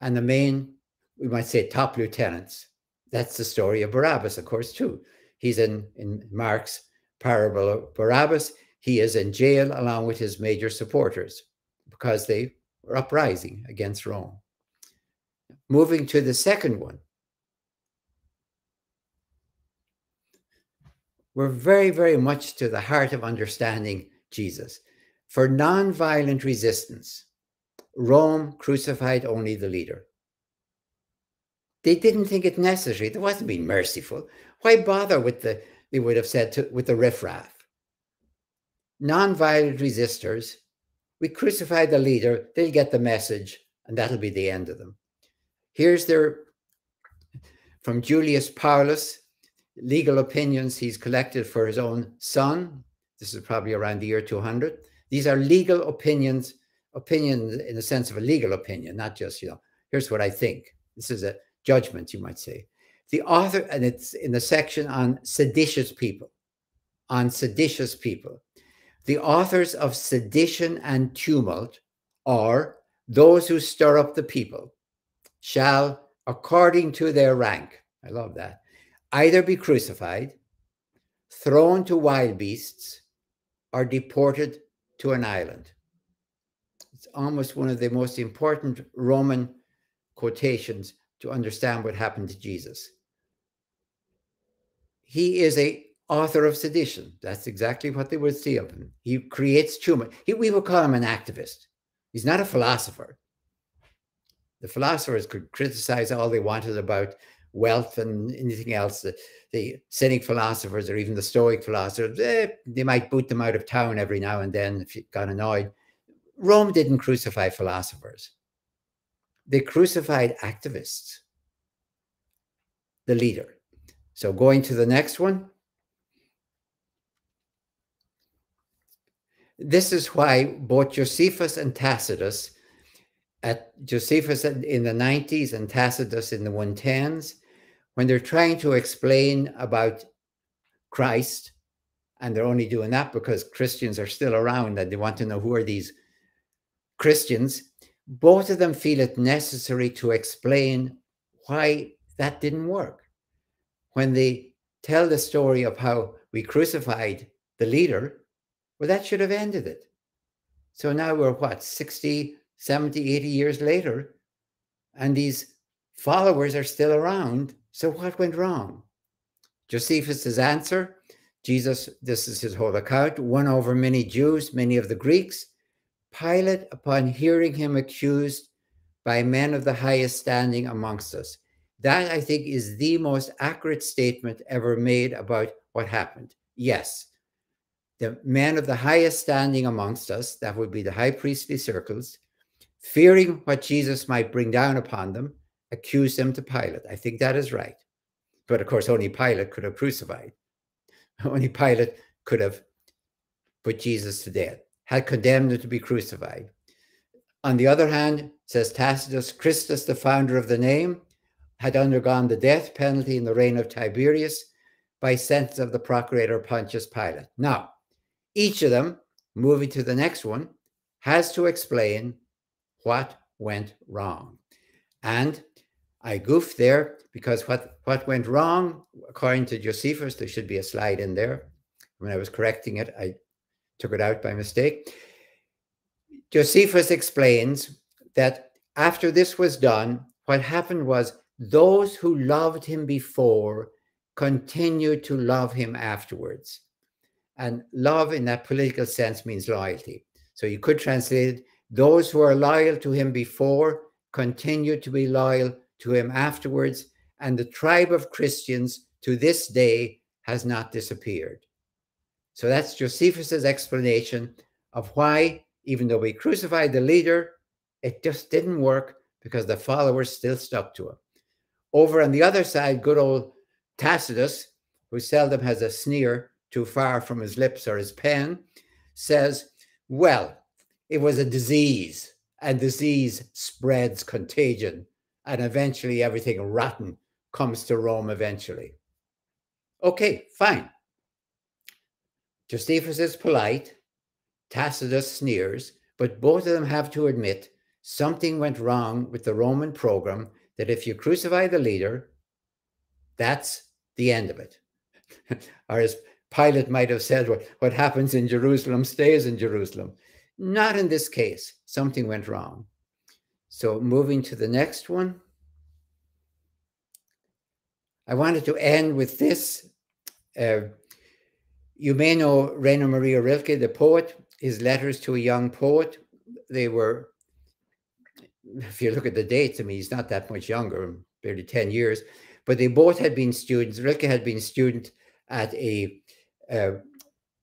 and the main, we might say, top lieutenants. That's the story of Barabbas, of course, too. He's in, in Mark's parable of Barabbas. He is in jail along with his major supporters because they were uprising against Rome. Moving to the second one, we're very, very much to the heart of understanding Jesus. For nonviolent resistance, Rome crucified only the leader. They didn't think it necessary. They wasn't being merciful. Why bother with the, they would have said, to, with the riffraff? Nonviolent resistors, we crucify the leader, they'll get the message, and that'll be the end of them. Here's their, from Julius Paulus, legal opinions he's collected for his own son. This is probably around the year 200. These are legal opinions, opinions in the sense of a legal opinion, not just, you know, here's what I think. This is a judgment, you might say. The author, and it's in the section on seditious people, on seditious people. The authors of sedition and tumult are those who stir up the people shall, according to their rank, I love that, either be crucified, thrown to wild beasts, or deported to an island. It's almost one of the most important Roman quotations to understand what happened to Jesus. He is a author of sedition. That's exactly what they would see of him. He creates tumult. He, we would call him an activist. He's not a philosopher. The philosophers could criticize all they wanted about wealth and anything else. The, the cynic philosophers or even the Stoic philosophers, eh, they might boot them out of town every now and then if you got annoyed. Rome didn't crucify philosophers. They crucified activists, the leader. So going to the next one. This is why both Josephus and Tacitus, at Josephus in the 90s and Tacitus in the 110s, when they're trying to explain about Christ, and they're only doing that because Christians are still around and they want to know who are these Christians, both of them feel it necessary to explain why that didn't work. When they tell the story of how we crucified the leader, Well, that should have ended it. So now we're what, 60, 70, 80 years later, and these followers are still around. So what went wrong? Josephus's answer Jesus, this is his whole account, won over many Jews, many of the Greeks. Pilate, upon hearing him accused by men of the highest standing amongst us, that I think is the most accurate statement ever made about what happened. Yes, the men of the highest standing amongst us, that would be the high priestly circles, fearing what Jesus might bring down upon them, accused them to Pilate. I think that is right. But of course, only Pilate could have crucified. Only Pilate could have put Jesus to death, had condemned him to be crucified. On the other hand, says Tacitus, Christus, the founder of the name, had undergone the death penalty in the reign of Tiberius by sentence of the procurator Pontius Pilate. Now, each of them, moving to the next one, has to explain what went wrong. And I goofed there because what, what went wrong, according to Josephus, there should be a slide in there. When I was correcting it, I took it out by mistake. Josephus explains that after this was done, what happened was those who loved him before continued to love him afterwards. And love in that political sense means loyalty. So you could translate it, those who are loyal to him before continue to be loyal to him afterwards. And the tribe of Christians to this day has not disappeared. So that's Josephus's explanation of why, even though we crucified the leader, it just didn't work because the followers still stuck to him. Over on the other side, good old Tacitus, who seldom has a sneer too far from his lips or his pen, says, Well, it was a disease, and disease spreads contagion, and eventually everything rotten comes to Rome eventually. Okay, fine. Josephus is polite, Tacitus sneers, but both of them have to admit something went wrong with the Roman program that if you crucify the leader, that's the end of it. or as Pilate might have said, what, what happens in Jerusalem stays in Jerusalem. Not in this case. Something went wrong. So moving to the next one. I wanted to end with this. Uh, you may know Rainer Maria Rilke, the poet, his letters to a young poet. They were if you look at the dates, I mean, he's not that much younger, barely 10 years, but they both had been students. Rilke had been student at a, uh,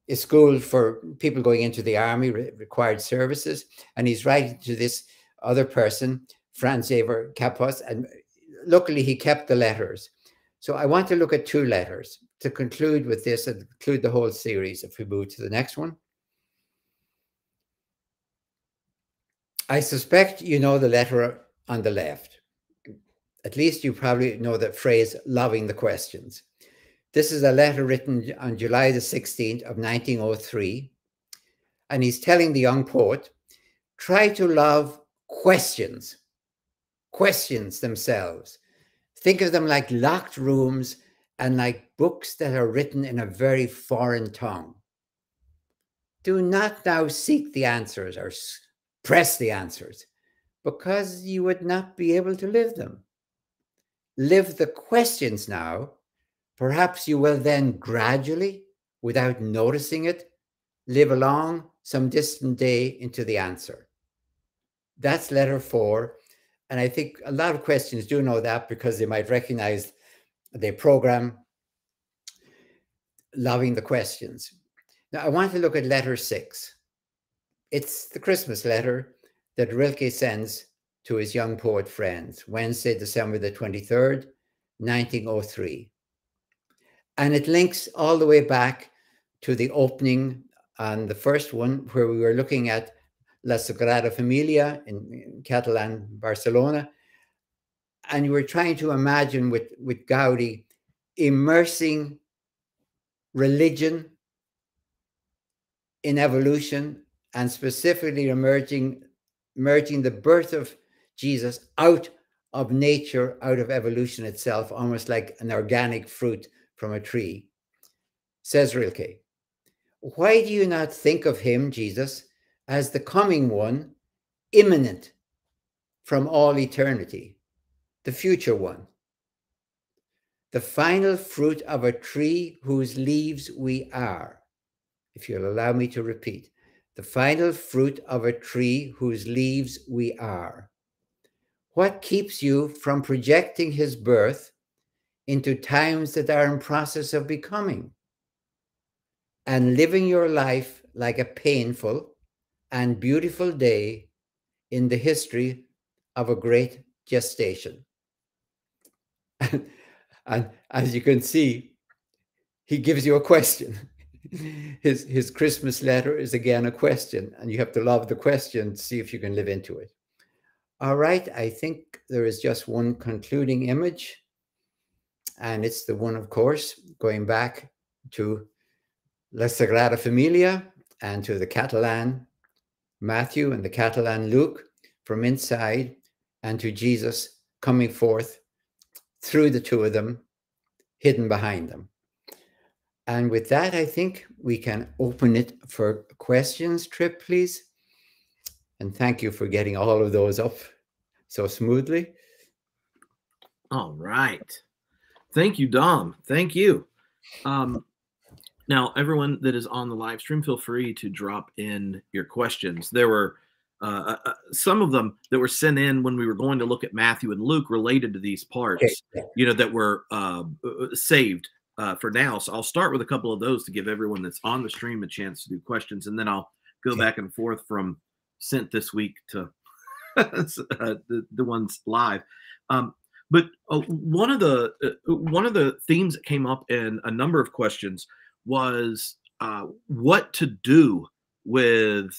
a school for people going into the army, re required services. And he's writing to this other person, Franz Xaver Kappus, and luckily he kept the letters. So I want to look at two letters to conclude with this and conclude the whole series if we move to the next one. I suspect you know the letter on the left. At least you probably know the phrase loving the questions. This is a letter written on July the 16th of 1903. And he's telling the young poet, try to love questions, questions themselves. Think of them like locked rooms and like books that are written in a very foreign tongue. Do not now seek the answers or press the answers because you would not be able to live them. Live the questions now. Perhaps you will then gradually, without noticing it, live along some distant day into the answer. That's letter four. And I think a lot of questions do know that because they might recognize the program loving the questions. Now, I want to look at letter six. It's the Christmas letter that Rilke sends to his young poet friends, Wednesday, December the 23rd, 1903. And it links all the way back to the opening on the first one, where we were looking at La Sagrada Familia in, Catalan, Barcelona. And you were trying to imagine with, with Gaudi immersing religion in evolution and specifically emerging, merging the birth of Jesus out of nature, out of evolution itself, almost like an organic fruit from a tree. Says Rilke, why do you not think of him, Jesus, as the coming one, imminent from all eternity, the future one? The final fruit of a tree whose leaves we are. If you'll allow me to repeat, the final fruit of a tree whose leaves we are. What keeps you from projecting his birth into times that are in process of becoming and living your life like a painful and beautiful day in the history of a great gestation? and, and as you can see, he gives you a question. his his Christmas letter is again a question, and you have to love the question to see if you can live into it. All right, I think there is just one concluding image, and it's the one, of course, going back to La Sagrada Familia and to the Catalan Matthew and the Catalan Luke from inside, and to Jesus coming forth through the two of them, hidden behind them. And with that, I think we can open it for questions. Tripp, please. And thank you for getting all of those up so smoothly. All right. Thank you, Dom. Thank you. Um, now, everyone that is on the live stream, feel free to drop in your questions. There were uh, uh, uh some of them that were sent in when we were going to look at Matthew and Luke related to these parts, okay. you know, that were uh, uh saved uh, for now. So I'll start with a couple of those to give everyone that's on the stream a chance to do questions, and then I'll go okay. back and forth from sent this week to uh, the, the ones live. Um, but uh, one of the uh, one of the themes that came up in a number of questions was uh, what to do with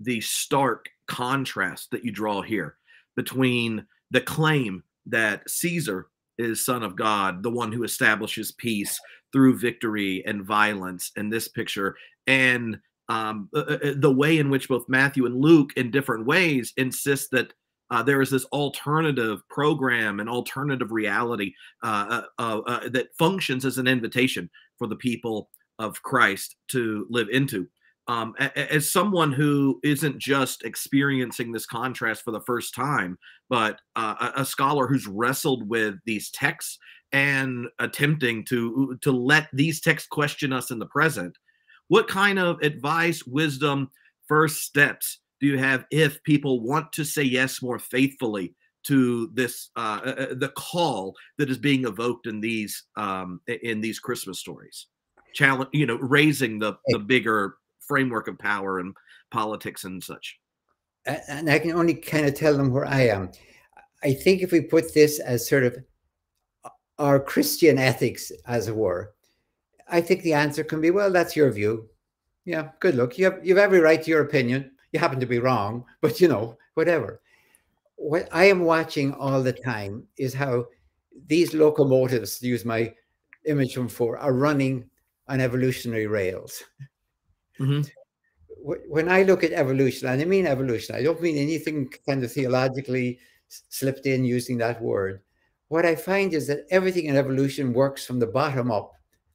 the stark contrast that you draw here between the claim that Caesar is son of God, the one who establishes peace through victory and violence in this picture, and um, uh, uh, the way in which both Matthew and Luke, in different ways, insist that uh, there is this alternative program and alternative reality uh, uh, that functions as an invitation for the people of Christ to live into. Um, as someone who isn't just experiencing this contrast for the first time, but uh, a scholar who's wrestled with these texts and attempting to to let these texts question us in the present, what kind of advice, wisdom, first steps do you have if people want to say yes more faithfully to this uh, uh, uh the call that is being evoked in these um, in these Christmas stories? Challenge, you know, raising the the bigger framework of power and politics and such. And I can only kind of tell them where I am. I think if we put this as sort of our Christian ethics, as it were, I think the answer can be, well, that's your view. Yeah, good luck. You have you have every right to your opinion. You happen to be wrong, but you know, whatever. What I am watching all the time is how these locomotives, to use my image from before, are running on evolutionary rails. Mm-hmm. When I look at evolution, and I mean evolution, I don't mean anything kind of theologically slipped in using that word. What I find is that everything in evolution works from the bottom up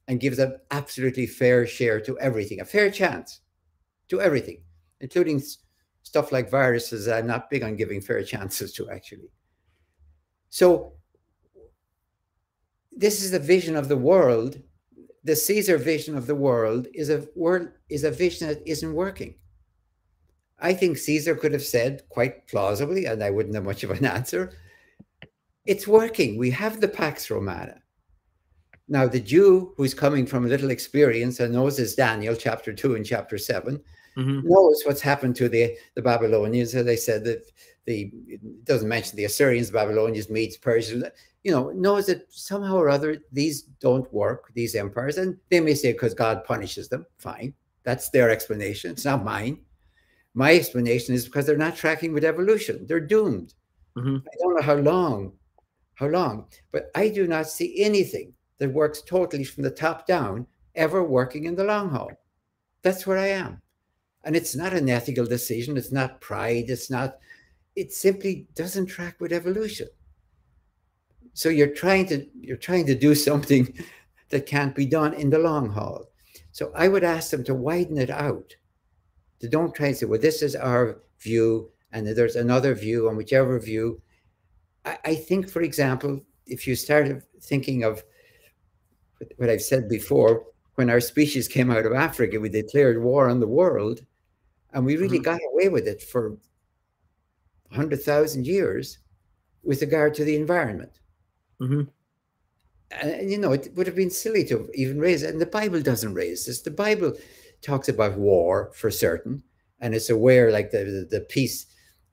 and gives an absolutely fair share to everything, a fair chance to everything, including stuff like viruses. I'm not big on giving fair chances to actually. So, this is the vision of the world the Caesar vision of the world is a word is a vision that isn't working. I think Caesar could have said quite plausibly, and I wouldn't have much of an answer. It's working. We have the Pax Romana. Now, the Jew who's coming from a little experience and knows his Daniel chapter two and chapter 7 mm-hmm. knows what's happened to the, the Babylonians. As they said that the it doesn't mention the Assyrians, Babylonians, Medes, Persians you know, knows that somehow or other these don't work, these empires, and they may say because God punishes them. Fine, that's their explanation. It's not mine. My explanation is because they're not tracking with evolution. They're doomed. Mm-hmm. I don't know how long, how long, but I do not see anything that works totally from the top down ever working in the long haul. That's where I am. And it's not an ethical decision. It's not pride. It's not, it simply doesn't track with evolution so you're trying to you're trying to do something that can't be done in the long haul So I would ask them to widen it out. To don't try and say, well, this is our view, and there's another view, and whichever view. I, I think, for example, if you started thinking of what I've said before, when our species came out of Africa, we declared war on the world, and we really mm-hmm. got away with it for 100,000 years with regard to the environment. Mm-hmm. And, you know, it would have been silly to even raise it. And the Bible doesn't raise this. The Bible talks about war for certain, and it's aware, like the, the, the peace,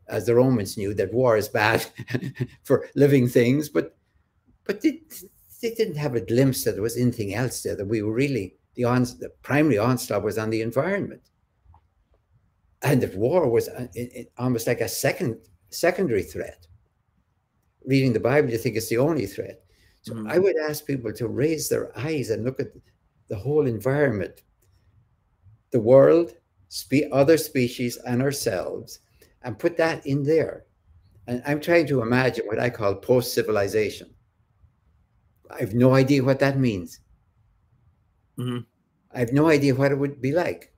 as the Romans knew, that war is bad for living things, but but they, they didn't have a glimpse that there was anything else there, that we were really, the, on, the primary onslaught was on the environment. And that war was uh, it, it, almost like a second secondary threat. Reading the Bible, you think it's the only threat. So mm-hmm. I would ask people to raise their eyes and look at the whole environment, the world, spe- other species, and ourselves, and put that in there. And I'm trying to imagine what I call post civilization. I have no idea what that means. Mm-hmm. I have no idea what it would be like.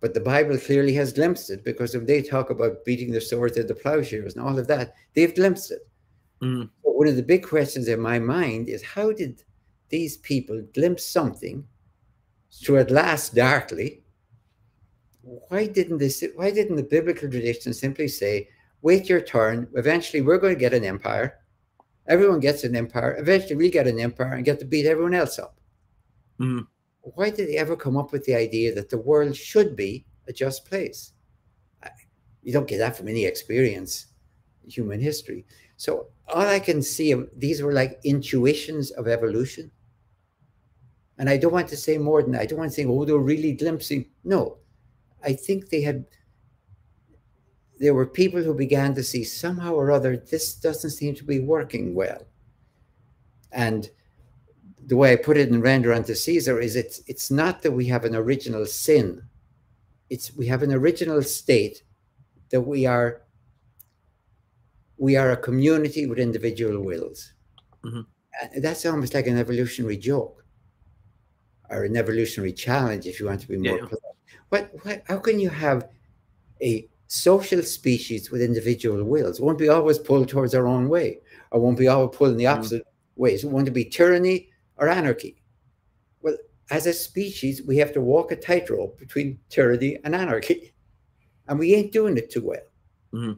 But the Bible clearly has glimpsed it because if they talk about beating the swords at the plowshares and all of that, they've glimpsed it. Mm-hmm. one of the big questions in my mind is how did these people glimpse something to at last darkly? Why didn't this? Why didn't the biblical tradition simply say, "Wait your turn. Eventually, we're going to get an empire. Everyone gets an empire. Eventually, we get an empire and get to beat everyone else up." Mm-hmm why did they ever come up with the idea that the world should be a just place? You don't get that from any experience human history. So all I can see, of these were like intuitions of evolution. And I don't want to say more than that. I don't want to say, oh, they're really glimpsing. No, I think they had, there were people who began to see somehow or other, this doesn't seem to be working well. And the way I put it in Render unto Caesar is it's it's not that we have an original sin. It's we have an original state that we are we are a community with individual wills. Mm-hmm. That's almost like an evolutionary joke or an evolutionary challenge, if you want to be more. Yeah. What, what? How can you have a social species with individual wills? Won't be always pulled towards our own way, or won't be always pulled in the mm-hmm. opposite mm-hmm. ways. It won't be tyranny or anarchy? Well, as a species, we have to walk a tightrope between tyranny and anarchy. And we ain't doing it too well. Mm-hmm.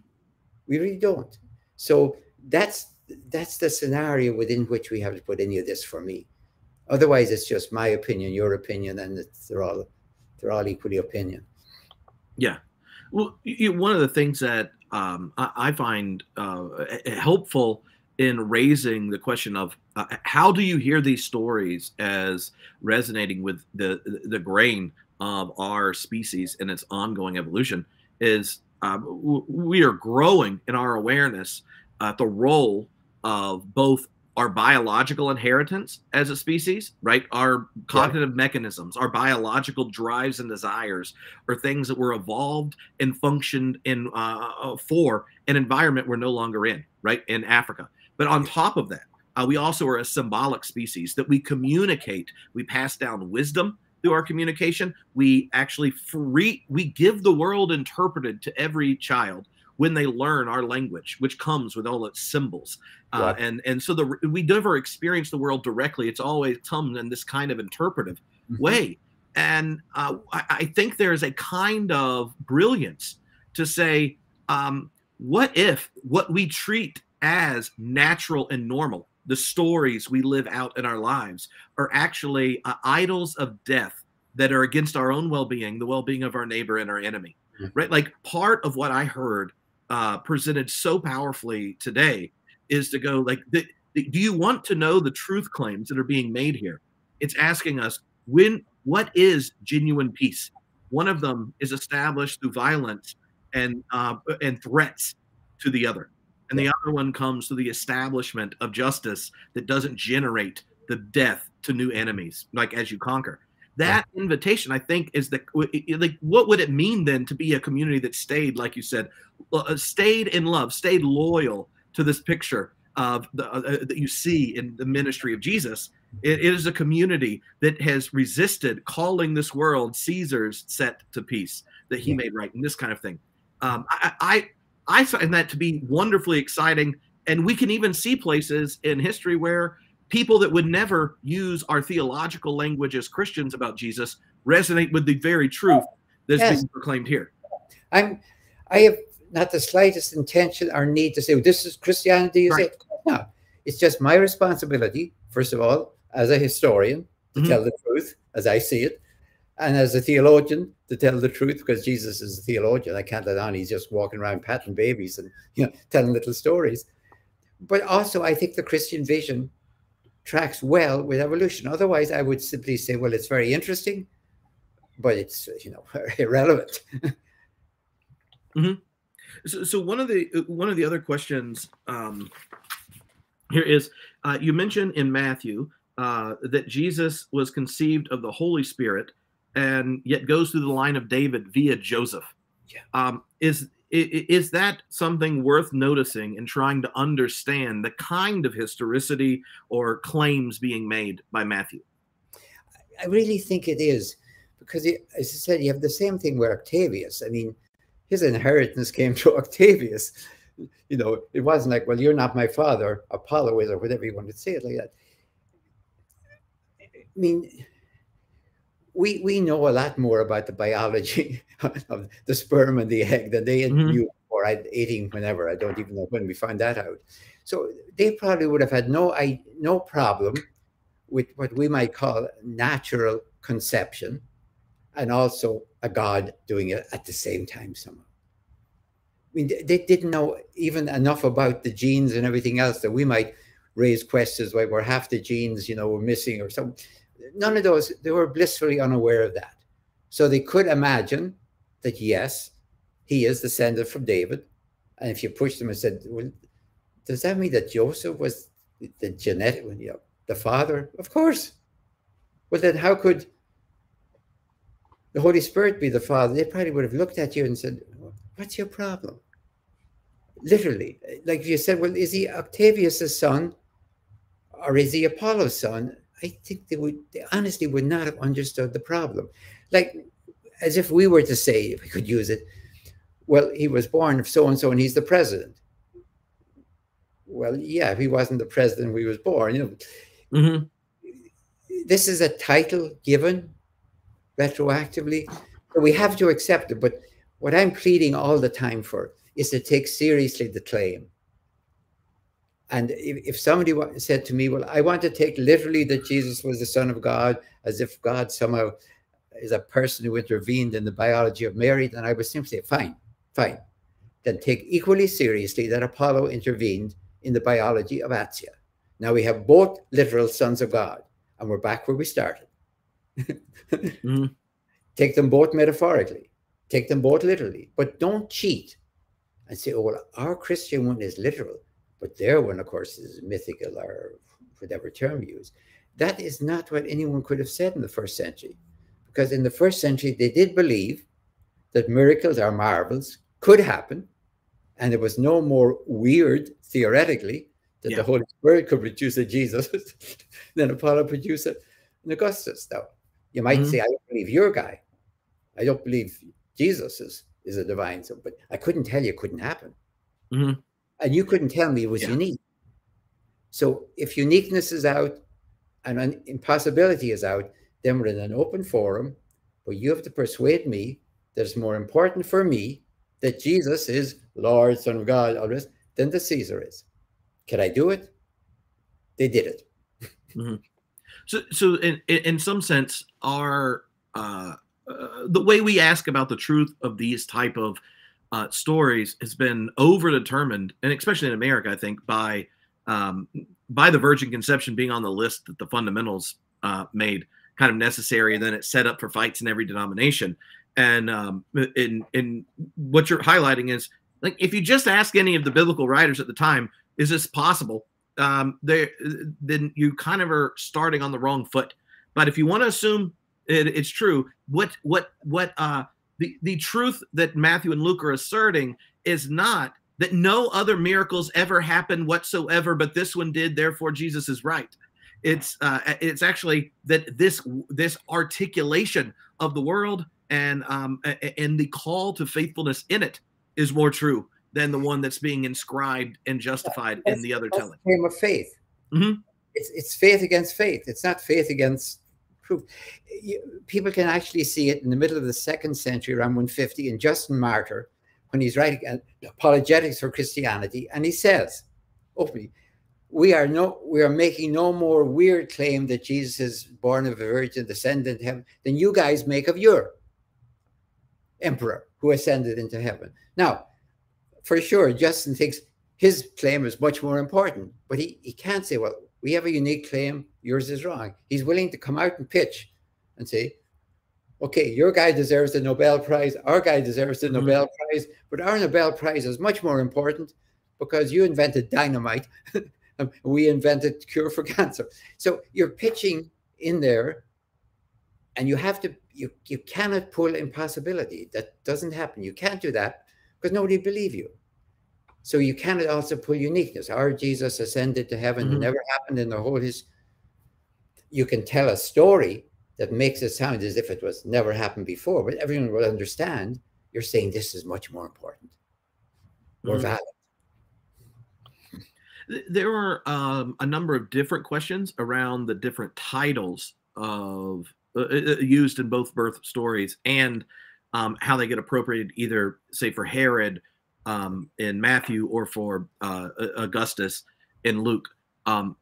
We really don't. So that's that's the scenario within which we have to put any of this for me. Otherwise, it's just my opinion, your opinion, and they're all they're all equally opinion. Yeah. Well, you, one of the things that um, I, I, find uh, helpful in raising the question of uh, how do you hear these stories as resonating with the the grain of our species and its ongoing evolution is um, we are growing in our awareness uh, the role of both our biological inheritance as a species, right? Our cognitive yeah. mechanisms, our biological drives and desires are things that were evolved and functioned in uh, uh for an environment we're no longer in, right? In Africa. But on top of that, uh, we also are a symbolic species that we communicate. We pass down wisdom through our communication. We actually free, we give the world interpreted to every child when they learn our language, which comes with all its symbols. Uh, and and so the we never experience the world directly. It's always come in this kind of interpretive mm-hmm. way. And uh, I, I, think there's a kind of brilliance to say, um, what if what we treat as natural and normal. The stories we live out in our lives are actually uh, idols of death that are against our own well being, the well being of our neighbor and our enemy. Mm-hmm. Right? Like part of what I heard uh, presented so powerfully today is to go, like, the, the, do you want to know the truth claims that are being made here? It's asking us, when what is genuine peace? One of them is established through violence and uh, and threats to the other and the other one comes to the establishment of justice that doesn't generate the death to new enemies like as you conquer that yeah. invitation i think is the like what would it mean then to be a community that stayed like you said uh, stayed in love stayed loyal to this picture of the, uh, uh, that you see in the ministry of Jesus. It, it is a community that has resisted calling this world Caesar's set to peace that he made right and this kind of thing. Um, I, I I find that to be wonderfully exciting, and we can even see places in history where people that would never use our theological language as Christians about Jesus resonate with the very truth that's yes. being proclaimed here. I'm, I have not the slightest intention or need to say well, this is Christianity. Is right. it? No, it's just my responsibility, first of all, as a historian, to mm-hmm. tell the truth as I see it, and as a theologian to tell the truth because Jesus is a theologian. I can't let on he's just walking around patting babies and you know telling little stories. But also, I think the Christian vision tracks well with evolution. Otherwise, I would simply say, well, it's very interesting, but it's you know irrelevant. mm-hmm. so, so, one of the one of the other questions um, here is uh, you mentioned in Matthew uh, that Jesus was conceived of the Holy Spirit and yet goes through the line of David via Joseph. Yeah. Um, is is that something worth noticing and trying to understand the kind of historicity or claims being made by Matthew? I really think it is because, as I said, you have the same thing with Octavius. I mean, his inheritance came to Octavius. You know, it wasn't like, well, you're not my father, Apollo is, or whatever you want to say it like that. I mean, we we know a lot more about the biology of the sperm and the egg than they mm-hmm. knew or I eating whenever. I don't even know when we found that out. So they probably would have had no I no problem with what we might call natural conception and also a God doing it at the same time somehow. I mean, they didn't know even enough about the genes and everything else that we might raise questions like where half the genes, you know, were missing or something none of those, they were blissfully unaware of that. So they could imagine that, yes, he is descended from David. And if you pushed them and said, well, does that mean that Joseph was the genetic, you know, the father? Of course. Well, then how could the Holy Spirit be the father? They probably would have looked at you and said, what's your problem? Literally, like if you said, well, is he Octavius's son or is he Apollo's son? I think they would they honestly would not have understood the problem. Like as if we were to say, if we could use it, well, he was born of so and so and he's the president. Well, yeah, if he wasn't the president, we was born, you know. Mm-hmm. This is a title given retroactively. So we have to accept it. But what I'm pleading all the time for is to take seriously the claim and if, if somebody said to me, Well, I want to take literally that Jesus was the Son of God, as if God somehow is a person who intervened in the biology of Mary, then I would simply say, Fine, fine. Then take equally seriously that Apollo intervened in the biology of Atia. Now we have both literal sons of God, and we're back where we started. mm. Take them both metaphorically, take them both literally, but don't cheat and say, oh, well, our Christian one is literal. But their one, of course, is mythical or whatever term you use. That is not what anyone could have said in the first century. Because in the first century, they did believe that miracles or marvels could happen. And there was no more weird, theoretically, that yeah. the Holy Spirit could produce a Jesus than Apollo produced an Augustus. Now, you might mm-hmm. say, I don't believe your guy. I don't believe Jesus is, is a divine. So, but I couldn't tell you it couldn't happen. Mm-hmm and you couldn't tell me it was yeah. unique. So if uniqueness is out and an impossibility is out, then we're in an open forum, but you have to persuade me that it's more important for me that Jesus is Lord, Son of God, all this, than the Caesar is. Can I do it? They did it. Mm-hmm. So, so in in some sense, our uh, uh, the way we ask about the truth of these type of uh, stories has been over determined, and especially in America, I think by um, by the virgin conception being on the list that the fundamentals uh, made kind of necessary, and then it's set up for fights in every denomination. And um, in in what you're highlighting is like if you just ask any of the biblical writers at the time, is this possible? Um, there, then you kind of are starting on the wrong foot. But if you want to assume it, it's true, what what what uh, the, the truth that Matthew and Luke are asserting is not that no other miracles ever happened whatsoever, but this one did. Therefore, Jesus is right. It's uh, it's actually that this this articulation of the world and um, and the call to faithfulness in it is more true than the one that's being inscribed and justified in the other telling. Claim of faith. Mm-hmm. It's it's faith against faith. It's not faith against proof. People can actually see it in the middle of the second century, around 150, in Justin Martyr, when he's writing uh, apologetics for Christianity, and he says openly, "We are no, we are making no more weird claim that Jesus is born of a virgin, descended into heaven, than you guys make of your emperor who ascended into heaven." Now, for sure, Justin thinks his claim is much more important, but he, he can't say, "Well, we have a unique claim, yours is wrong." He's willing to come out and pitch and say, okay, your guy deserves the Nobel Prize, our guy deserves the mm-hmm. Nobel Prize, but our Nobel Prize is much more important because you invented dynamite and we invented cure for cancer. So you're pitching in there and you have to, you, you cannot pull impossibility. That doesn't happen. You can't do that because nobody believe you. So you cannot also pull uniqueness. Our Jesus ascended to heaven. Mm-hmm. It never happened in the whole history. You can tell a story that makes it sound as if it was never happened before, but everyone will understand you're saying this is much more important, more mm-hmm. valid. There are um, a number of different questions around the different titles of uh, uh, uh, used in both birth stories and um, how they get appropriated, either say for Herod um, in Matthew or for uh, Augustus in Luke. Um,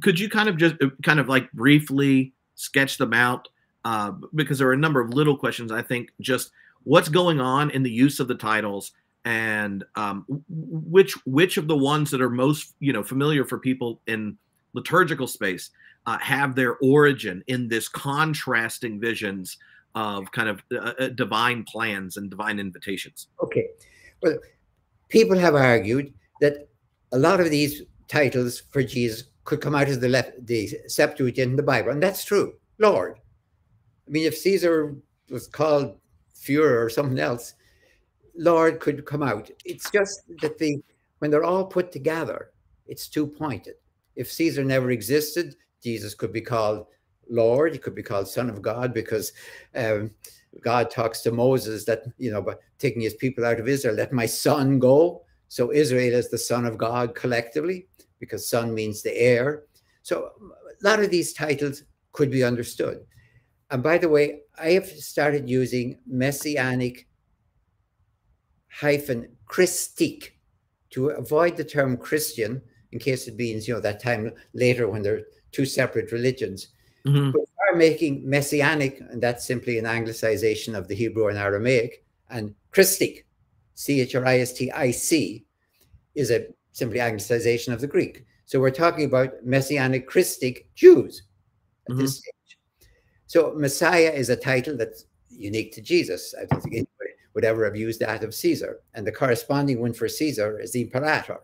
could you kind of just uh, kind of like briefly sketch them out uh, because there are a number of little questions. I think just what's going on in the use of the titles and um, which which of the ones that are most you know familiar for people in liturgical space uh, have their origin in this contrasting visions of kind of uh, uh divine plans and divine invitations. Okay, well, people have argued that a lot of these titles for Jesus could come out of the left, the Septuagint in the Bible, and that's true. Lord. I mean, if Caesar was called Führer or something else, Lord could come out. It's just that the when they're all put together, it's two pointed. If Caesar never existed, Jesus could be called Lord. He could be called Son of God because um, God talks to Moses that you know, by taking his people out of Israel, let my son go. So Israel is the son of God collectively because son means the heir. So a lot of these titles could be understood. And by the way, I have started using messianic hyphen Christic to avoid the term Christian in case it means, you know, that time later when there are two separate religions. Mm-hmm. But we are making messianic, and that's simply an anglicization of the Hebrew and Aramaic, and Christic, C H R I S T I C, is a simply anglicization of the Greek. So we're talking about messianic Christic Jews at mm-hmm. this stage. So Messiah is a title that's unique to Jesus. I don't think anybody would ever have used that of Caesar. And the corresponding one for Caesar is the imperator,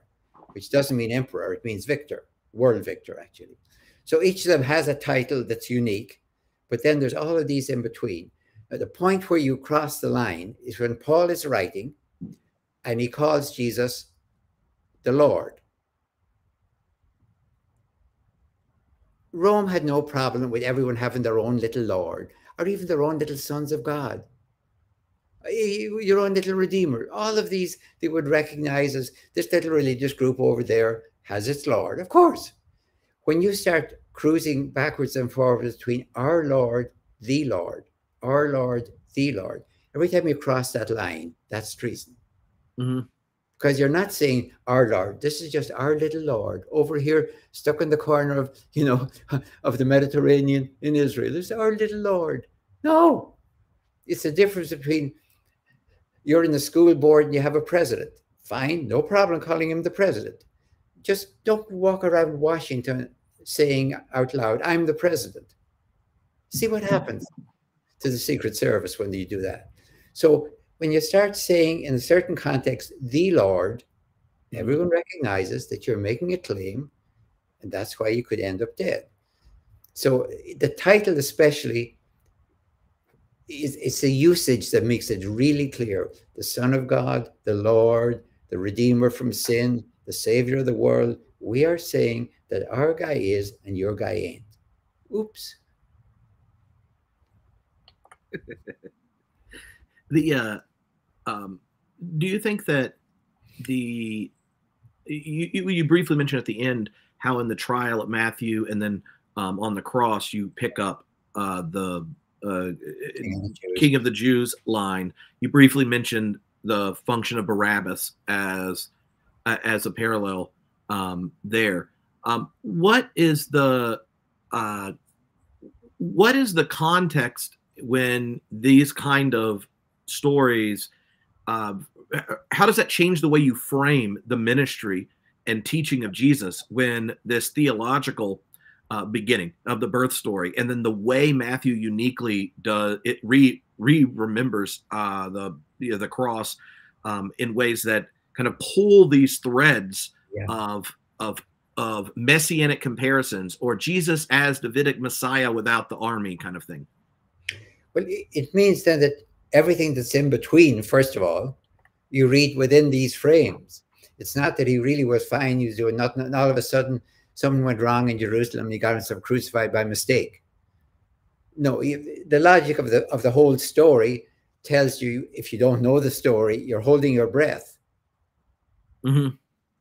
which doesn't mean emperor, it means victor, world victor, actually. So each of them has a title that's unique, but then there's all of these in between. the point where you cross the line is when Paul is writing and he calls Jesus the Lord. Rome had no problem with everyone having their own little Lord or even their own little sons of God. Eh, your own little Redeemer. All of these they would recognize as this little religious group over there has its Lord. Of course. When you start cruising backwards and forwards between our Lord, the Lord, our Lord, the Lord, every time you cross that line, that's treason. Mm-hmm because you're not saying our Lord. This is just our little Lord over here, stuck in the corner of you know of the Mediterranean in Israel. It's our little Lord. No, it's the difference between you're in the school board and you have a president. Fine, no problem calling him the president. Just don't walk around Washington saying out loud, "I'm the president." See what mm-hmm. happens to the Secret Service when you do that. So when you start saying in a certain context, the Lord, everyone mm-hmm. recognizes that you're making a claim, and that's why you could end up dead. So the title, especially, is it's a usage that makes it really clear: the Son of God, the Lord, the Redeemer from sin, the Savior of the world. We are saying that our guy is and your guy ain't. Oops. the uh, um, do you think that the you, you, briefly mentioned at the end how in the trial at Matthew and then um, on the cross you pick up uh, the uh, King, of King of the Jews line. You briefly mentioned the function of Barabbas as uh, as a parallel um, there. Um, what is the uh, what is the context when these kind of stories? Uh, how does that change the way you frame the ministry and teaching of Jesus when this theological uh, beginning of the birth story, and then the way Matthew uniquely does it re re remembers uh, the you know, the cross um, in ways that kind of pull these threads yeah. of of of messianic comparisons or Jesus as Davidic Messiah without the army kind of thing. Well, it means then that everything that's in between, first of all, you read within these frames. It's not that he really was fine, you doing nothing, and all of a sudden something went wrong in Jerusalem and he got himself crucified by mistake. No, the logic of the of the whole story tells you if you don't know the story, you're holding your breath mm-hmm.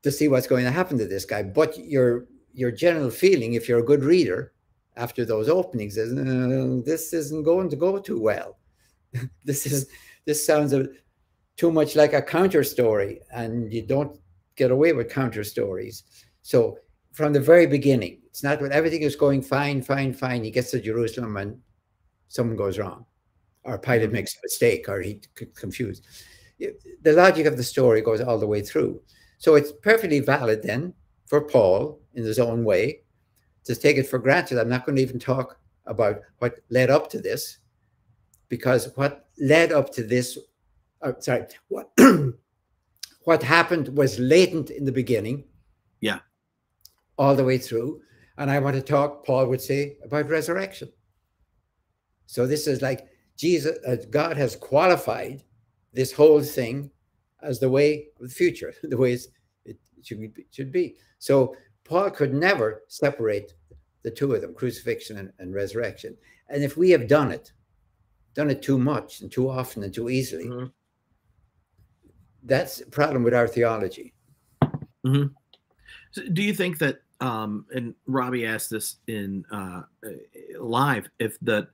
To see what's going to happen to this guy. But your your general feeling, if you're a good reader, after those openings, is uh, this isn't going to go too well. this is this sounds a, too much like a counter story, and you don't get away with counter stories. So from the very beginning. It's not when everything is going fine, fine, fine. He gets to Jerusalem and something goes wrong, or Pilate mm-hmm. makes a mistake, or he confused. The logic of the story goes all the way through. So it's perfectly valid then for Paul, in his own way, to take it for granted. I'm not going to even talk about what led up to this, because what led up to this, uh, sorry, what what happened was latent in the beginning. Yeah all the way through. And I want to talk, Paul would say, about resurrection. So this is like Jesus, uh, God has qualified this whole thing as the way of the future, the way it should be, should be. So Paul could never separate the two of them, crucifixion and, and, resurrection. And if we have done it, done it too much and too often and too easily, mm-hmm. that's a problem with our theology. Mm-hmm. So do you think that um, and Robbie asked this in uh, live if the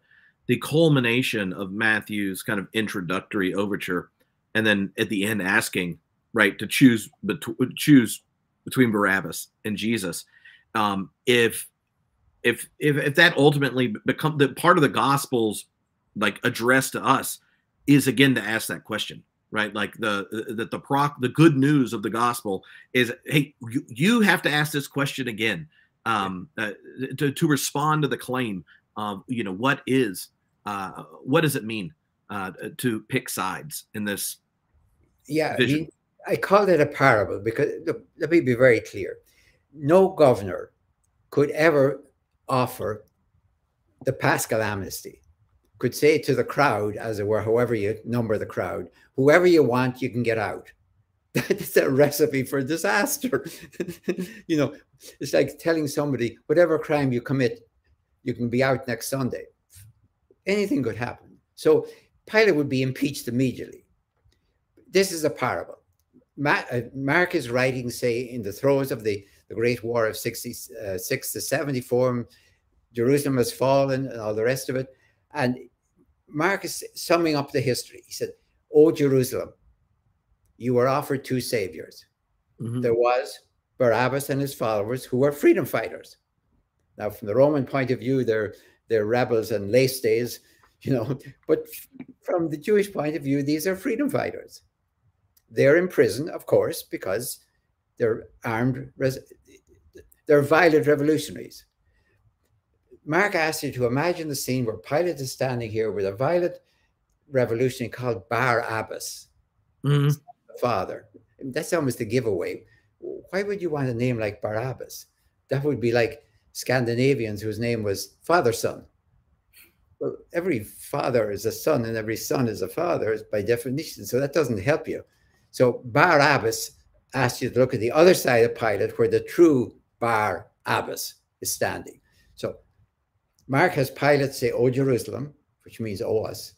the culmination of Matthew's kind of introductory overture, and then at the end asking right to choose between choose between Barabbas and Jesus, um, if if if if that ultimately become the part of the Gospels like addressed to us is again to ask that question right? Like the that the proc the good news of the gospel is hey you, you have to ask this question again um uh, to, to respond to the claim of you know what is uh what does it mean uh to pick sides in this yeah I, mean, I call it a parable because look, let me be very clear no governor could ever offer the paschal amnesty could say to the crowd, as it were, however you number the crowd, whoever you want, you can get out. That's a recipe for disaster. you know, it's like telling somebody, whatever crime you commit, you can be out next Sunday. Anything could happen. So Pilate would be impeached immediately. This is a parable. Uh, Mark's writings say in the throes of the, the Great War of 66 uh, to 74, Jerusalem has fallen and all the rest of it. And Mark is summing up the history. He said, O Jerusalem, you were offered two saviors. Mm-hmm. There was Barabbas and his followers who were freedom fighters. Now, from the Roman point of view, they're they're rebels and lestai, you know, but from the Jewish point of view, these are freedom fighters. They're in prison, of course, because they're armed, they're violent revolutionaries. Mark asked you to imagine the scene where Pilate is standing here with a violent revolutionary called Barabbas, mm-hmm. father. That's almost a giveaway. Why would you want a name like Barabbas? That would be like Scandinavians whose name was father son. Well, every father is a son and every son is a father by definition. So that doesn't help you. So Barabbas, ask you to look at the other side of Pilate where the true Bar Abbas is standing. So Mark has Pilate say, O Jerusalem, which means O us.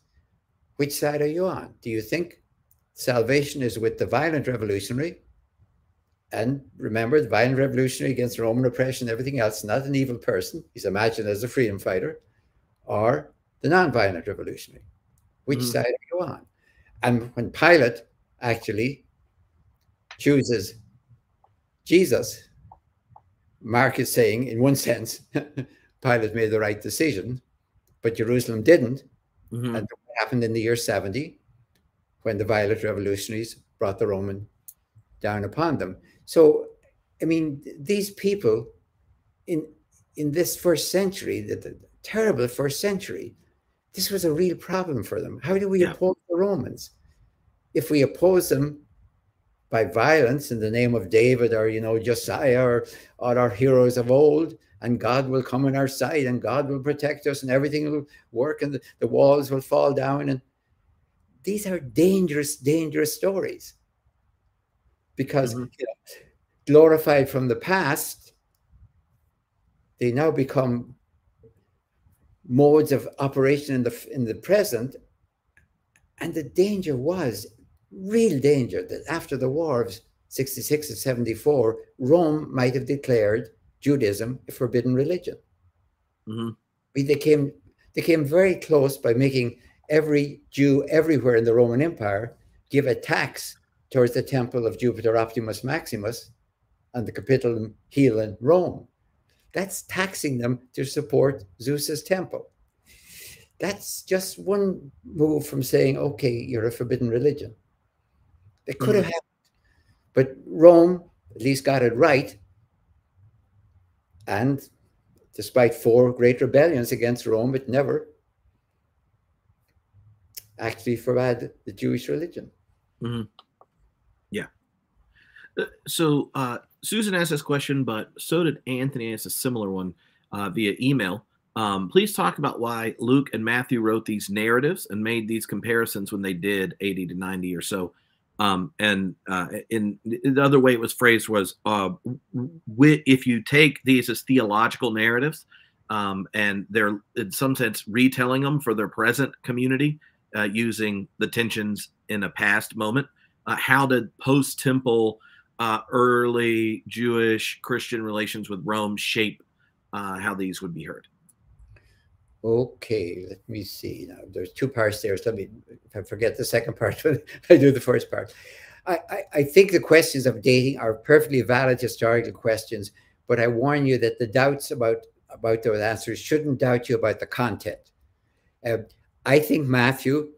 Which side are you on? Do you think salvation is with the violent revolutionary? And remember, the violent revolutionary against Roman oppression and everything else, not an evil person. He's imagined as a freedom fighter, or the non-violent revolutionary. Which mm. side are you on? And when Pilate actually chooses Jesus, Mark is saying, in one sense, Pilate made the right decision, but Jerusalem didn't. Mm -hmm. And what happened in the year 70 when the violent revolutionaries brought the Roman down upon them. So, I mean, these people in in this first century, the, the terrible first century, this was a real problem for them. How do we yeah. oppose the Romans? If we oppose them by violence in the name of David or you know Josiah or, or our heroes of old, and God will come on our side and God will protect us and everything will work and the, the walls will fall down. And these are dangerous, dangerous stories because mm -hmm. you know, glorified from the past, they now become modes of operation in the in the present. And the danger was real danger that after the war of 66 and 74, Rome might have declared Judaism a forbidden religion. Mm-hmm. They came they came very close by making every Jew everywhere in the Roman Empire give a tax towards the temple of Jupiter Optimus Maximus and the Capitoline Hill in Rome. That's taxing them to support Zeus's temple. That's just one move from saying, okay, you're a forbidden religion. It could have happened. But Rome at least got it right and despite four great rebellions against Rome, it never actually forbade the Jewish religion. Mm-hmm. Yeah. Uh, so uh, Susan asked this question, but so did Anthony ask a similar one uh, via email. Um, please talk about why Luke and Matthew wrote these narratives and made these comparisons when they did 80 to 90 or so. Um, and uh, in, the other way it was phrased was uh, if you take these as theological narratives um, and they're in some sense retelling them for their present community uh, using the tensions in a past moment, uh, how did post temple uh, early Jewish Christian relations with Rome shape uh, how these would be heard? Okay, let me see. Now there's two parts there. So let me if I forget the second part, I do the first part. I, I, I think the questions of dating are perfectly valid historical questions, but I warn you that the doubts about about those answers shouldn't doubt you about the content. Uh, I think Matthew,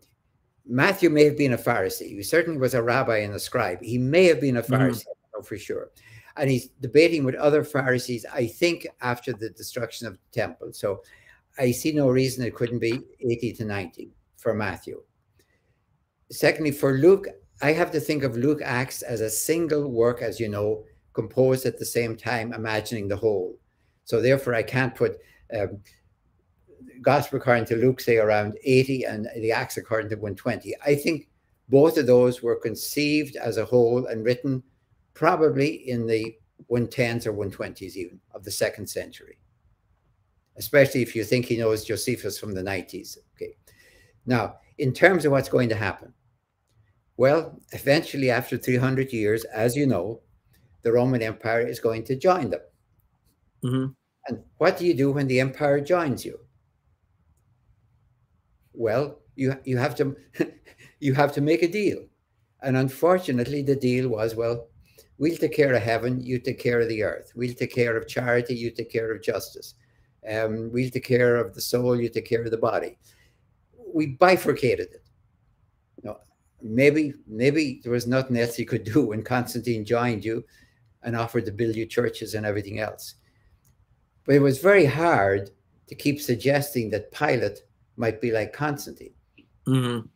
Matthew may have been a Pharisee. He certainly was a rabbi and a scribe. He may have been a mm-hmm. Pharisee, mm for sure. And he's debating with other Pharisees, I think, after the destruction of the temple. So I see no reason it couldn't be 80 to 90 for Matthew. Secondly, for Luke, I have to think of Luke Acts as a single work, as you know, composed at the same time, imagining the whole. So therefore, I can't put um, Gospel according to Luke, say around 80, and the Acts according to 120. I think both of those were conceived as a whole and written probably in the 110s or 120s even of the second century especially if you think he knows Josephus from the 90s. Okay. Now, in terms of what's going to happen, well, eventually, after 300 years, as you know, the Roman Empire is going to join them. Mm-hmm. And what do you do when the empire joins you? Well, you you have to you have to make a deal. And unfortunately, the deal was well, we'll take care of heaven, you take care of the earth. We'll take care of charity, you take care of justice. Um, we'll take care of the soul, you take care of the body. We bifurcated it. You know, maybe maybe there was nothing else you could do when Constantine joined you and offered to build you churches and everything else. But it was very hard to keep suggesting that Pilate might be like Constantine. Mm-hmm.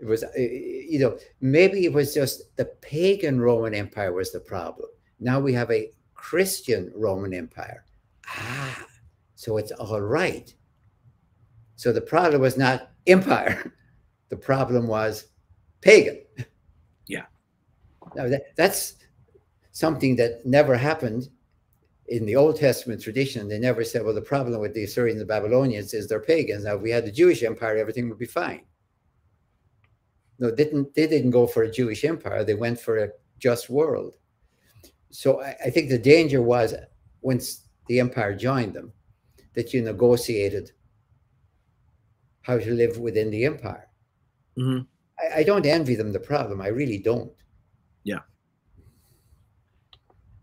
It was, uh, you know, maybe it was just the pagan Roman Empire was the problem. Now we have a Christian Roman Empire. Ah, so it's all right. So the problem was not empire. The problem was pagan. Yeah. Now that, that's something that never happened in the Old Testament tradition. They never said, well, the problem with the Assyrians and the Babylonians is they're pagans. Now, if we had the Jewish empire, everything would be fine. No, didn't they didn't go for a Jewish empire. They went for a just world. So I, I think the danger was once the empire joined them, that you negotiated how to live within the empire. Mm-hmm. I, I, don't envy them the problem. I really don't. Yeah.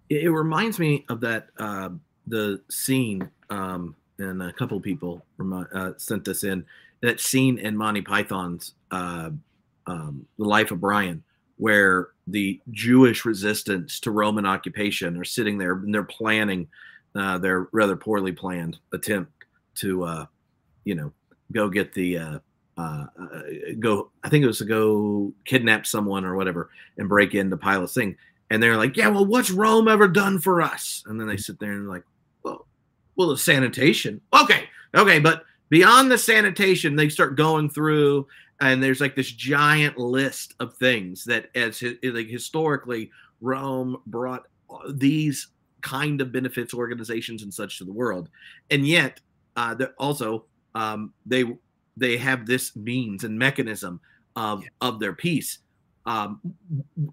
It, it reminds me of that uh, the scene, um, and a couple people uh, sent this in. That scene in Monty Python's uh, um, The Life of Brian, where the Jewish resistance to Roman occupation are sitting there and they're planning uh, their rather poorly planned attempt to, uh, you know, go get the uh, uh, uh, go. I think it was to go kidnap someone or whatever and break into Pilate's thing. And they're like, "Yeah, well, what's Rome ever done for us?" And then they sit there and like, "Well, well, the sanitation. Okay, okay, but beyond the sanitation, they start going through." And there's like this giant list of things that, as like historically, Rome brought these kind of benefits organizations and such to the world, and yet uh, also um, they they have this means and mechanism of yeah. of their peace um,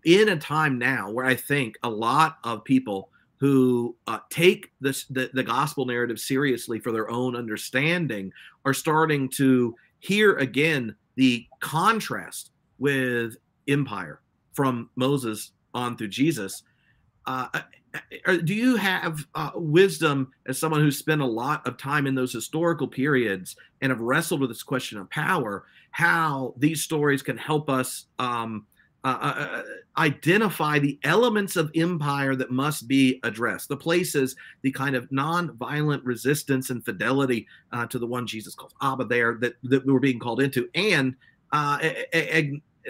in a time now where I think a lot of people who uh, take this the, the gospel narrative seriously for their own understanding are starting to hear again the contrast with empire from Moses on through Jesus. Uh, do you have uh, wisdom as someone who's spent a lot of time in those historical periods and have wrestled with this question of power how these stories can help us um, uh, uh, uh, identify the elements of empire that must be addressed the places the kind of non-violent resistance and fidelity uh, to the one jesus calls abba there that, that we're being called into? And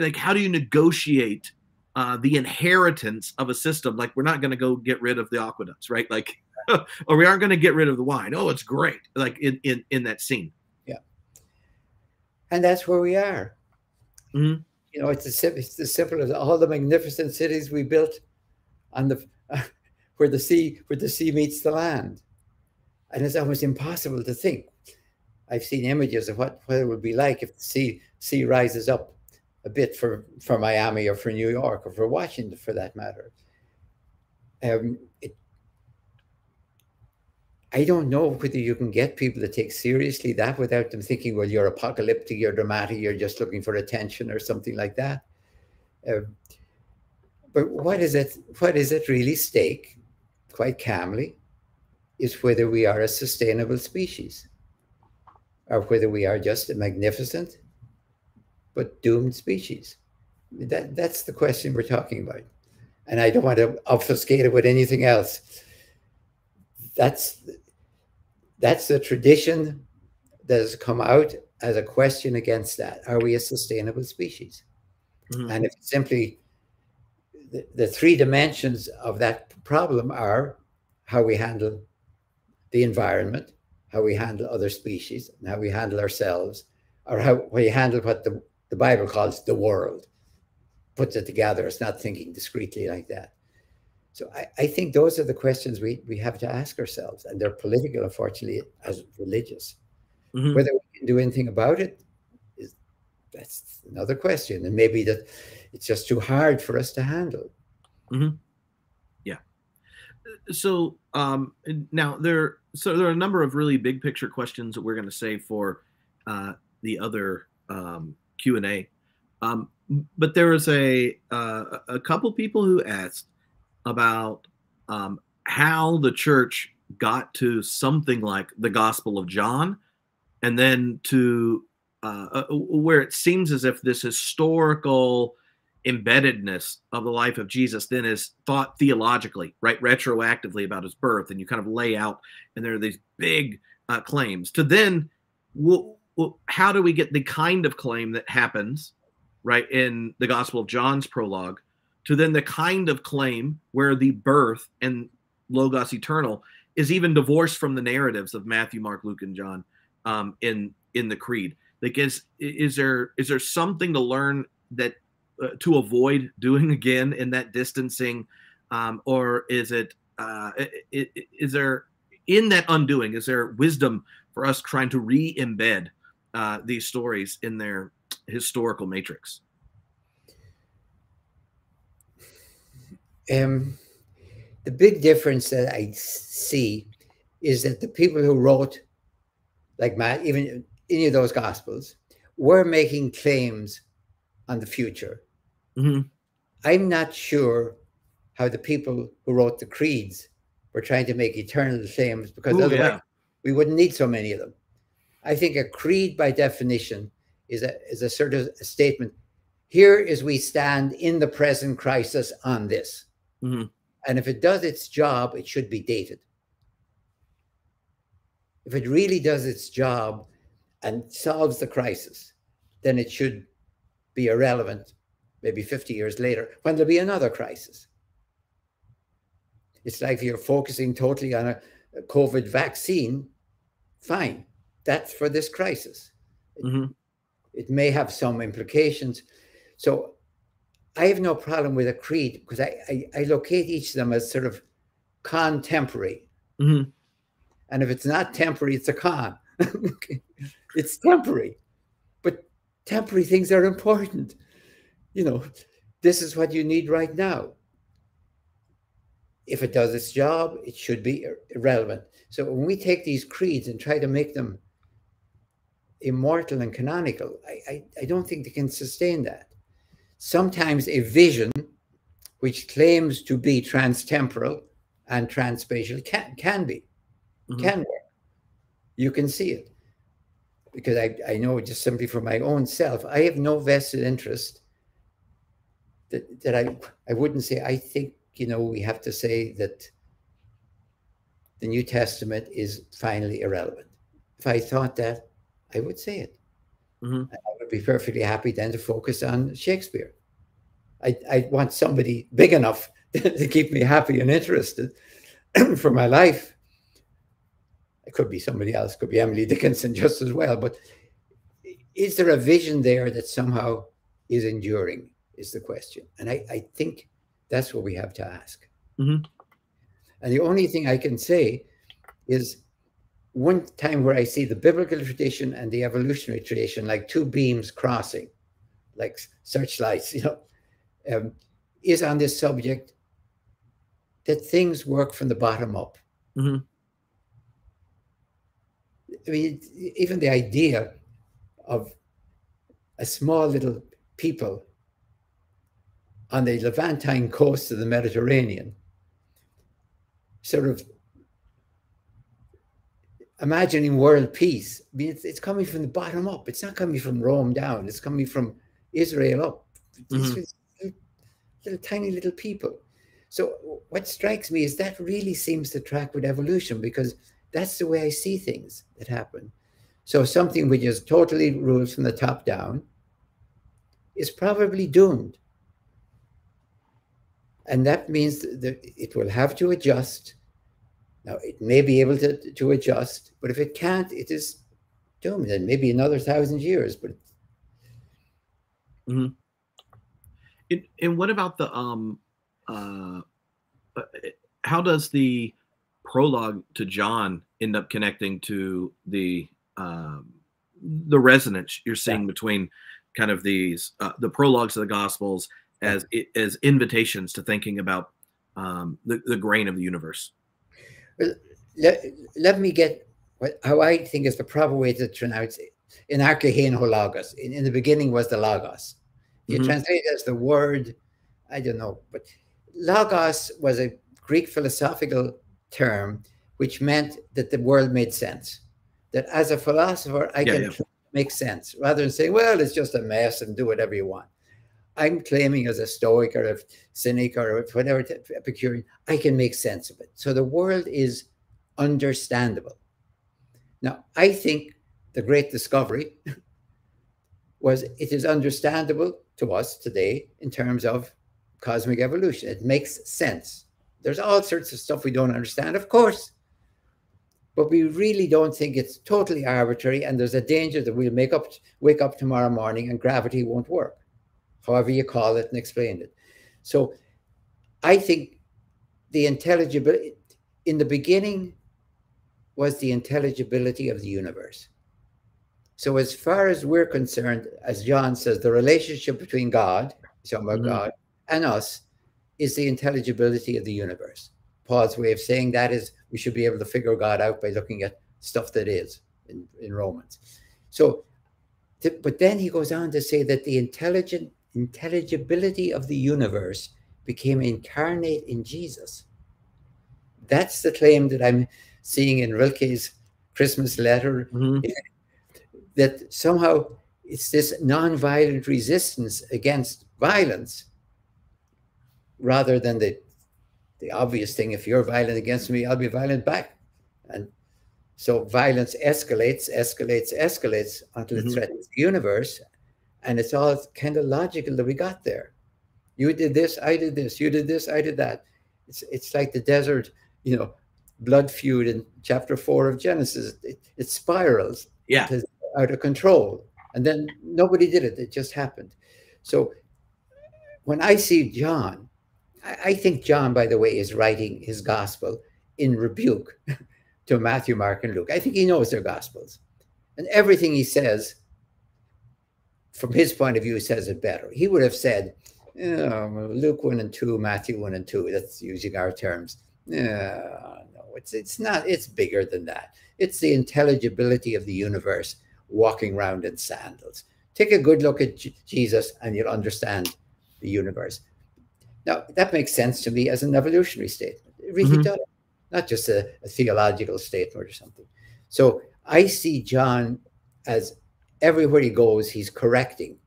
like how do you negotiate uh, the inheritance of a system. Like we're not going to go get rid of the aqueducts, right? Like, or we aren't going to get rid of the wine. Oh, it's great. Like in in in that scene. Yeah. And that's where we are. Mm-hmm. You know, it's the it's the simple as all the magnificent cities we built on the uh, where the sea where the sea meets the land, and it's almost impossible to think. I've seen images of what, what it would be like if the sea sea rises up a bit for, for Miami or for New York or for Washington for that matter. Um, it, I don't know whether you can get people to take seriously that without them thinking, well, you're apocalyptic, you're dramatic, you're just looking for attention or something like that. Um, but what is it? What is at really stake, quite calmly, is whether we are a sustainable species, or whether we are just a magnificent but doomed species? That, that's the question we're talking about. And I don't want to obfuscate it with anything else. That's, that's the tradition that has come out as a question against that. Are we a sustainable species? Mm-hmm. And if simply the, the three dimensions of that problem are how we handle the environment, how we handle other species, and how we handle ourselves, or how we handle what the the Bible calls the world, puts it together. It's not thinking discreetly like that. So I, I think those are the questions we, we have to ask ourselves, and they're political, unfortunately, as religious. Mm-hmm. Whether we can do anything about it is that's another question, and maybe that it's just too hard for us to handle. Mm-hmm. Yeah. So um, now there, so there are a number of really big picture questions that we're going to save for uh, the other um, Q and A. Um, but there was a uh, a couple people who asked about um, how the church got to something like the Gospel of John, and then to uh, uh, where it seems as if this historical embeddedness of the life of Jesus then is thought theologically, right, retroactively about his birth, and you kind of lay out, and there are these big uh, claims to then. Well, how do we get the kind of claim that happens, right, in the Gospel of John's prologue, to then the kind of claim where the birth and Logos eternal is even divorced from the narratives of Matthew, Mark, Luke, and John um, in in the creed? Like, is is there is there something to learn that uh, to avoid doing again in that distancing um, or is it uh, is there in that undoing? Is there wisdom for us trying to re-embed uh, these stories in their historical matrix? Um, the big difference that I see is that the people who wrote, like Matt, even any of those gospels, were making claims on the future. Mm-hmm. I'm not sure how the people who wrote the creeds were trying to make eternal claims because Ooh, otherwise yeah. we wouldn't need so many of them. I think a creed, by definition, is a is a sort of a statement. Here is we stand in the present crisis on this, mm-hmm. and if it does its job, it should be dated. If it really does its job and solves the crisis, then it should be irrelevant maybe 50 years later when there'll be another crisis. It's like if you're focusing totally on a, a COVID vaccine, fine, that's for this crisis. Mm-hmm. It, it may have some implications. So I have no problem with a creed because I, I, I locate each of them as sort of contemporary. Mm-hmm. And if it's not temporary, it's a con. it's temporary. But temporary things are important. You know, this is what you need right now if it does its job, it should be irrelevant. So when we take these creeds and try to make them immortal and canonical, I, I, I don't think they can sustain that. Sometimes a vision which claims to be transtemporal and transspatial can, can be, mm-hmm. can work. You can see it. Because I, I know just simply for my own self, I have no vested interest that, that I, I wouldn't say, I think you know, we have to say that the New Testament is finally irrelevant. If I thought that, I would say it. Mm-hmm. I would be perfectly happy then to focus on Shakespeare. I, I want somebody big enough to keep me happy and interested for my life. It could be somebody else, could be Emily Dickinson just as well. But is there a vision there that somehow is enduring? Is the question. And I, I think that's what we have to ask. Mm-hmm. And the only thing I can say is one time where I see the biblical tradition and the evolutionary tradition like two beams crossing, like searchlights, you know, um, is on this subject that things work from the bottom up. Mm-hmm. I mean, even the idea of a small little people on the Levantine coast of the Mediterranean, sort of imagining world peace. I mean, it's, it's coming from the bottom up. It's not coming from Rome down. It's coming from Israel up. Mm-hmm. Little, little tiny little people. So what strikes me is that really seems to track with evolution because that's the way I see things that happen. So something which is totally ruled from the top down is probably doomed and that means that it will have to adjust. Now, it may be able to, to adjust, but if it can't, it is doomed. And maybe another thousand years. But mm-hmm. and, and what about the um, uh, uh, how does the prologue to John end up connecting to the um, the resonance you're seeing yeah. between kind of these uh, the prologues of the Gospels as as invitations to thinking about um, the, the grain of the universe. Let, let me get what, how I think is the proper way to pronounce it. In archein logos. In, in the beginning was the logos. You mm-hmm. translate it as the word, I don't know, but logos was a Greek philosophical term which meant that the world made sense. That as a philosopher, I yeah, can yeah. make sense rather than saying, well, it's just a mess and do whatever you want. I'm claiming as a Stoic or a Cynic or whatever Epicurean, I can make sense of it. So the world is understandable. Now, I think the great discovery was it is understandable to us today in terms of cosmic evolution. It makes sense. There's all sorts of stuff we don't understand, of course, but we really don't think it's totally arbitrary. And there's a danger that we'll make up, wake up tomorrow morning and gravity won't work however you call it and explain it. So I think the intelligibility in the beginning was the intelligibility of the universe. So, as far as we're concerned, as John says, the relationship between God, talking about mm-hmm. God, and us is the intelligibility of the universe. Paul's way of saying that is we should be able to figure God out by looking at stuff that is in, in Romans. So, but then he goes on to say that the intelligent intelligibility of the universe became incarnate in Jesus. That's the claim that I'm seeing in Rilke's Christmas letter. Mm-hmm. That somehow it's this non-violent resistance against violence rather than the the obvious thing if you're violent against me i'll be violent back and so violence escalates escalates escalates until mm-hmm. it threatens the universe and it's all kind of logical that we got there. You did this i did this you did this i did that. It's it's like the desert you know blood feud in chapter four of genesis. It, it spirals yeah. out of control. And then nobody did it. It just happened. So when i see john I think John, by the way, is writing his gospel in rebuke to Matthew, Mark, and Luke. I think he knows their gospels. And everything he says, from his point of view, says it better. He would have said, oh, Luke 1 and 2, Matthew 1 and 2. That's using our terms. Uh, no, it's, it's not, it's bigger than that. It's the intelligibility of the universe walking around in sandals. Take a good look at Jesus and you'll understand the universe. Now, that makes sense to me as an evolutionary statement. It really mm-hmm. does, not just a, a, theological statement or something. So I see John as everywhere he goes, he's correcting.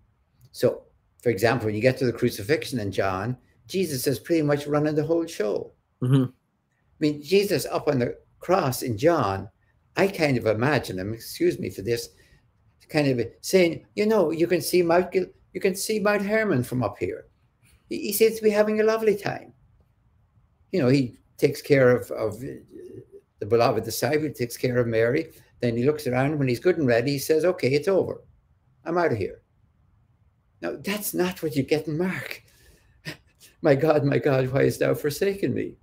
So, for example, when you get to the crucifixion in John, Jesus is pretty much running the whole show. Mm-hmm. I mean, Jesus up on the cross in John, I kind of imagine him, excuse me for this, kind of saying, you know, you can see Mount, you can see Mount Hermon from up here he seems to be having a lovely time. You know, he takes care of, of the beloved disciple, He takes care of Mary. Then he looks around when he's good and ready, he says, Okay, it's over. I'm out of here. Now, that's not what you get in Mark. my God, my God, why hast thou forsaken me?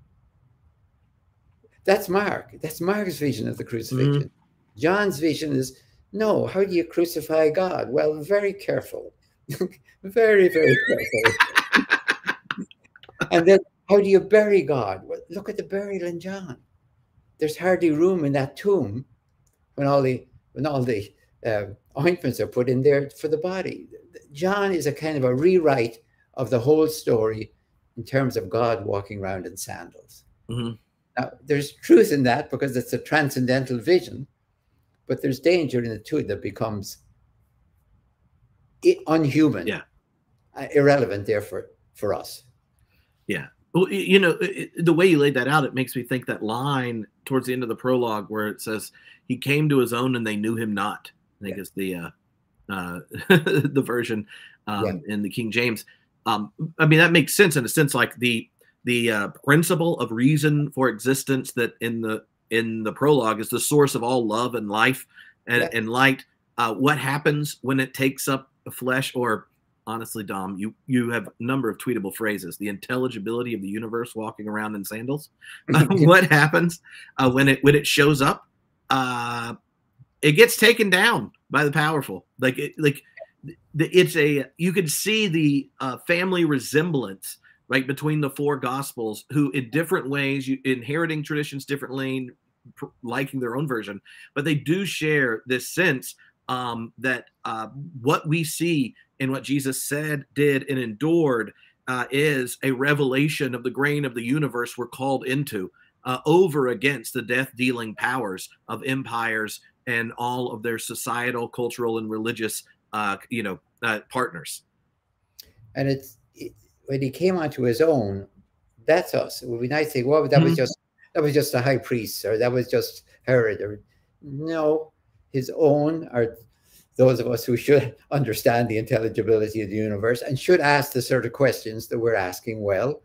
That's Mark. That's Mark's vision of the crucifixion. Mm-hmm. John's vision is no, how do you crucify God? Well, very careful. very, very careful and then how do you bury God? Well, look at the burial in John. There's hardly room in that tomb when all the when all the uh, ointments are put in there for the body. John is a kind of a rewrite of the whole story in terms of God walking around in sandals. Mm-hmm. Now, there's truth in that because it's a transcendental vision, but there's danger in it too that becomes unhuman, yeah, uh, irrelevant, therefore, for us. Yeah. Well, you know, the way you laid that out, it makes me think that line towards the end of the prologue where it says, "He came to his own, and they knew him not." I think yeah. it's the uh, uh, the version um, yeah. in the King James. Um, I mean, that makes sense in a sense, like the the uh, principle of reason for existence that in the in the prologue is the source of all love and life and, yeah. and light. Uh, what happens when it takes up flesh or honestly, Dom, you you have a number of tweetable phrases. The intelligibility of the universe walking around in sandals. Uh, what happens uh, when it when it shows up? Uh, it gets taken down by the powerful. Like it, like it's a you can see the uh, family resemblance right between the four gospels who in different ways you inheriting traditions differently liking their own version but they do share this sense um, that uh, what we see in what Jesus said, did, and endured uh, is a revelation of the grain of the universe we're called into uh, over against the death dealing powers of empires and all of their societal, cultural, and religious, uh, you know, uh, partners. And it's it, when he came onto his own, that's us. It would be nice to say, well, that mm-hmm. was just that was just a high priest, or that was just Herod, or no, his own are those of us who should understand the intelligibility of the universe and should ask the sort of questions that we're asking well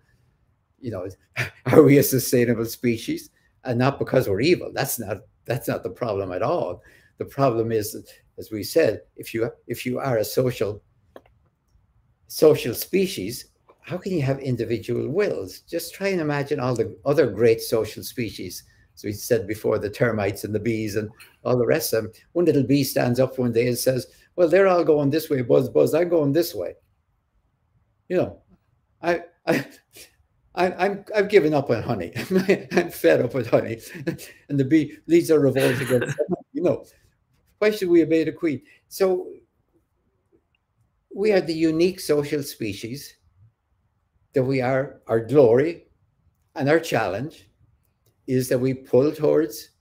you know are we a sustainable species and not because we're evil that's not that's not the problem at all the problem is as we said if you if you are a social social species how can you have individual wills? Just try and imagine all the other great social species. So we said before, the termites and the bees and all the rest of them. One little bee stands up one day and says, "Well, they're all going this way, buzz, buzz. I'm going this way." You know, I, I, I I'm I've given up on honey. I'm fed up with honey, and the bee leads a revolt against. you know, why should we obey the queen? So we are the unique social species that we are, our glory and our challenge is that we pull towards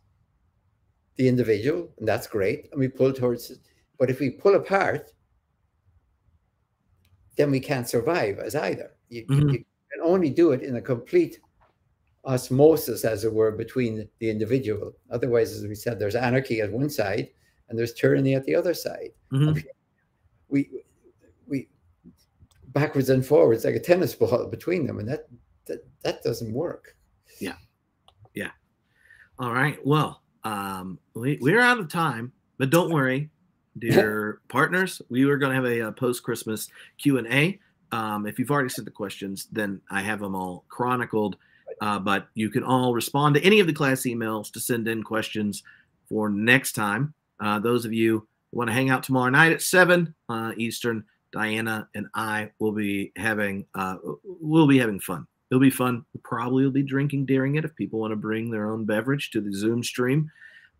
the individual, and that's great, and we pull towards, it. but if we pull apart, then we can't survive as either. You, mm-hmm. you can only do it in a complete osmosis, as it were, between the individual. Otherwise, as we said, there's anarchy at one side and there's tyranny at the other side. Mm-hmm. We we backwards and forwards like a tennis ball between them, and that that that doesn't work. Yeah. All right. Well, um, we we're out of time, but don't worry, dear partners. We were going to have a, a post Christmas Q and A. Um, if you've already sent the questions, then I have them all chronicled. Uh, but you can all respond to any of the class emails to send in questions for next time. Uh, those of you who want to hang out tomorrow night at seven uh, Eastern, Diana and I will be having uh, we'll be having fun. It'll be fun. We probably will be drinking during it if people want to bring their own beverage to the Zoom stream.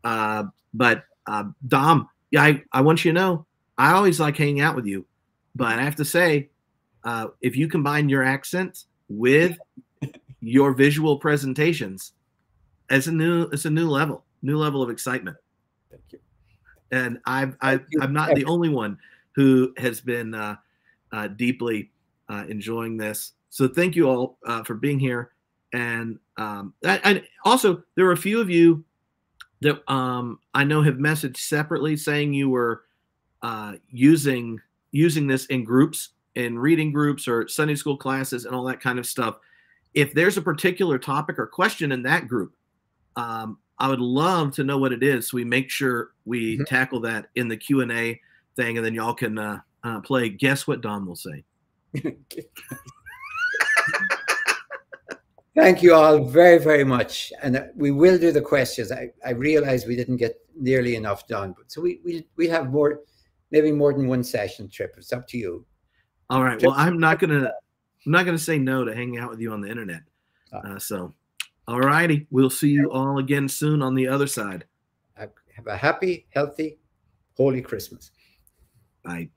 Uh, but uh, Dom, yeah, I, I want you to know I always like hanging out with you, but I have to say, uh, if you combine your accent with your visual presentations, it's a new it's a new level, new level of excitement. Thank you. And I've, I've I'm not the only one who has been uh, uh, deeply uh, enjoying this. So thank you all uh, for being here. And, um, and also, there were a few of you that um, I know have messaged separately saying you were uh, using using this in groups, in reading groups or Sunday school classes, and all that kind of stuff. If there's a particular topic or question in that group, um, I would love to know what it is, so we make sure we mm-hmm. tackle that in the Q and A thing, and then y'all can uh, uh, play. Guess what Dom will say. Thank you all very, very much. And uh, we will do the questions. I, I realize we didn't get nearly enough done, but so we we we have more, maybe more than one session Tripp. It's up to you. All right. Well, I'm not gonna I'm not gonna say no to hanging out with you on the internet. Ah. Uh, so, all righty. We'll see you all again soon on the other side. Have a happy, healthy, holy Christmas. I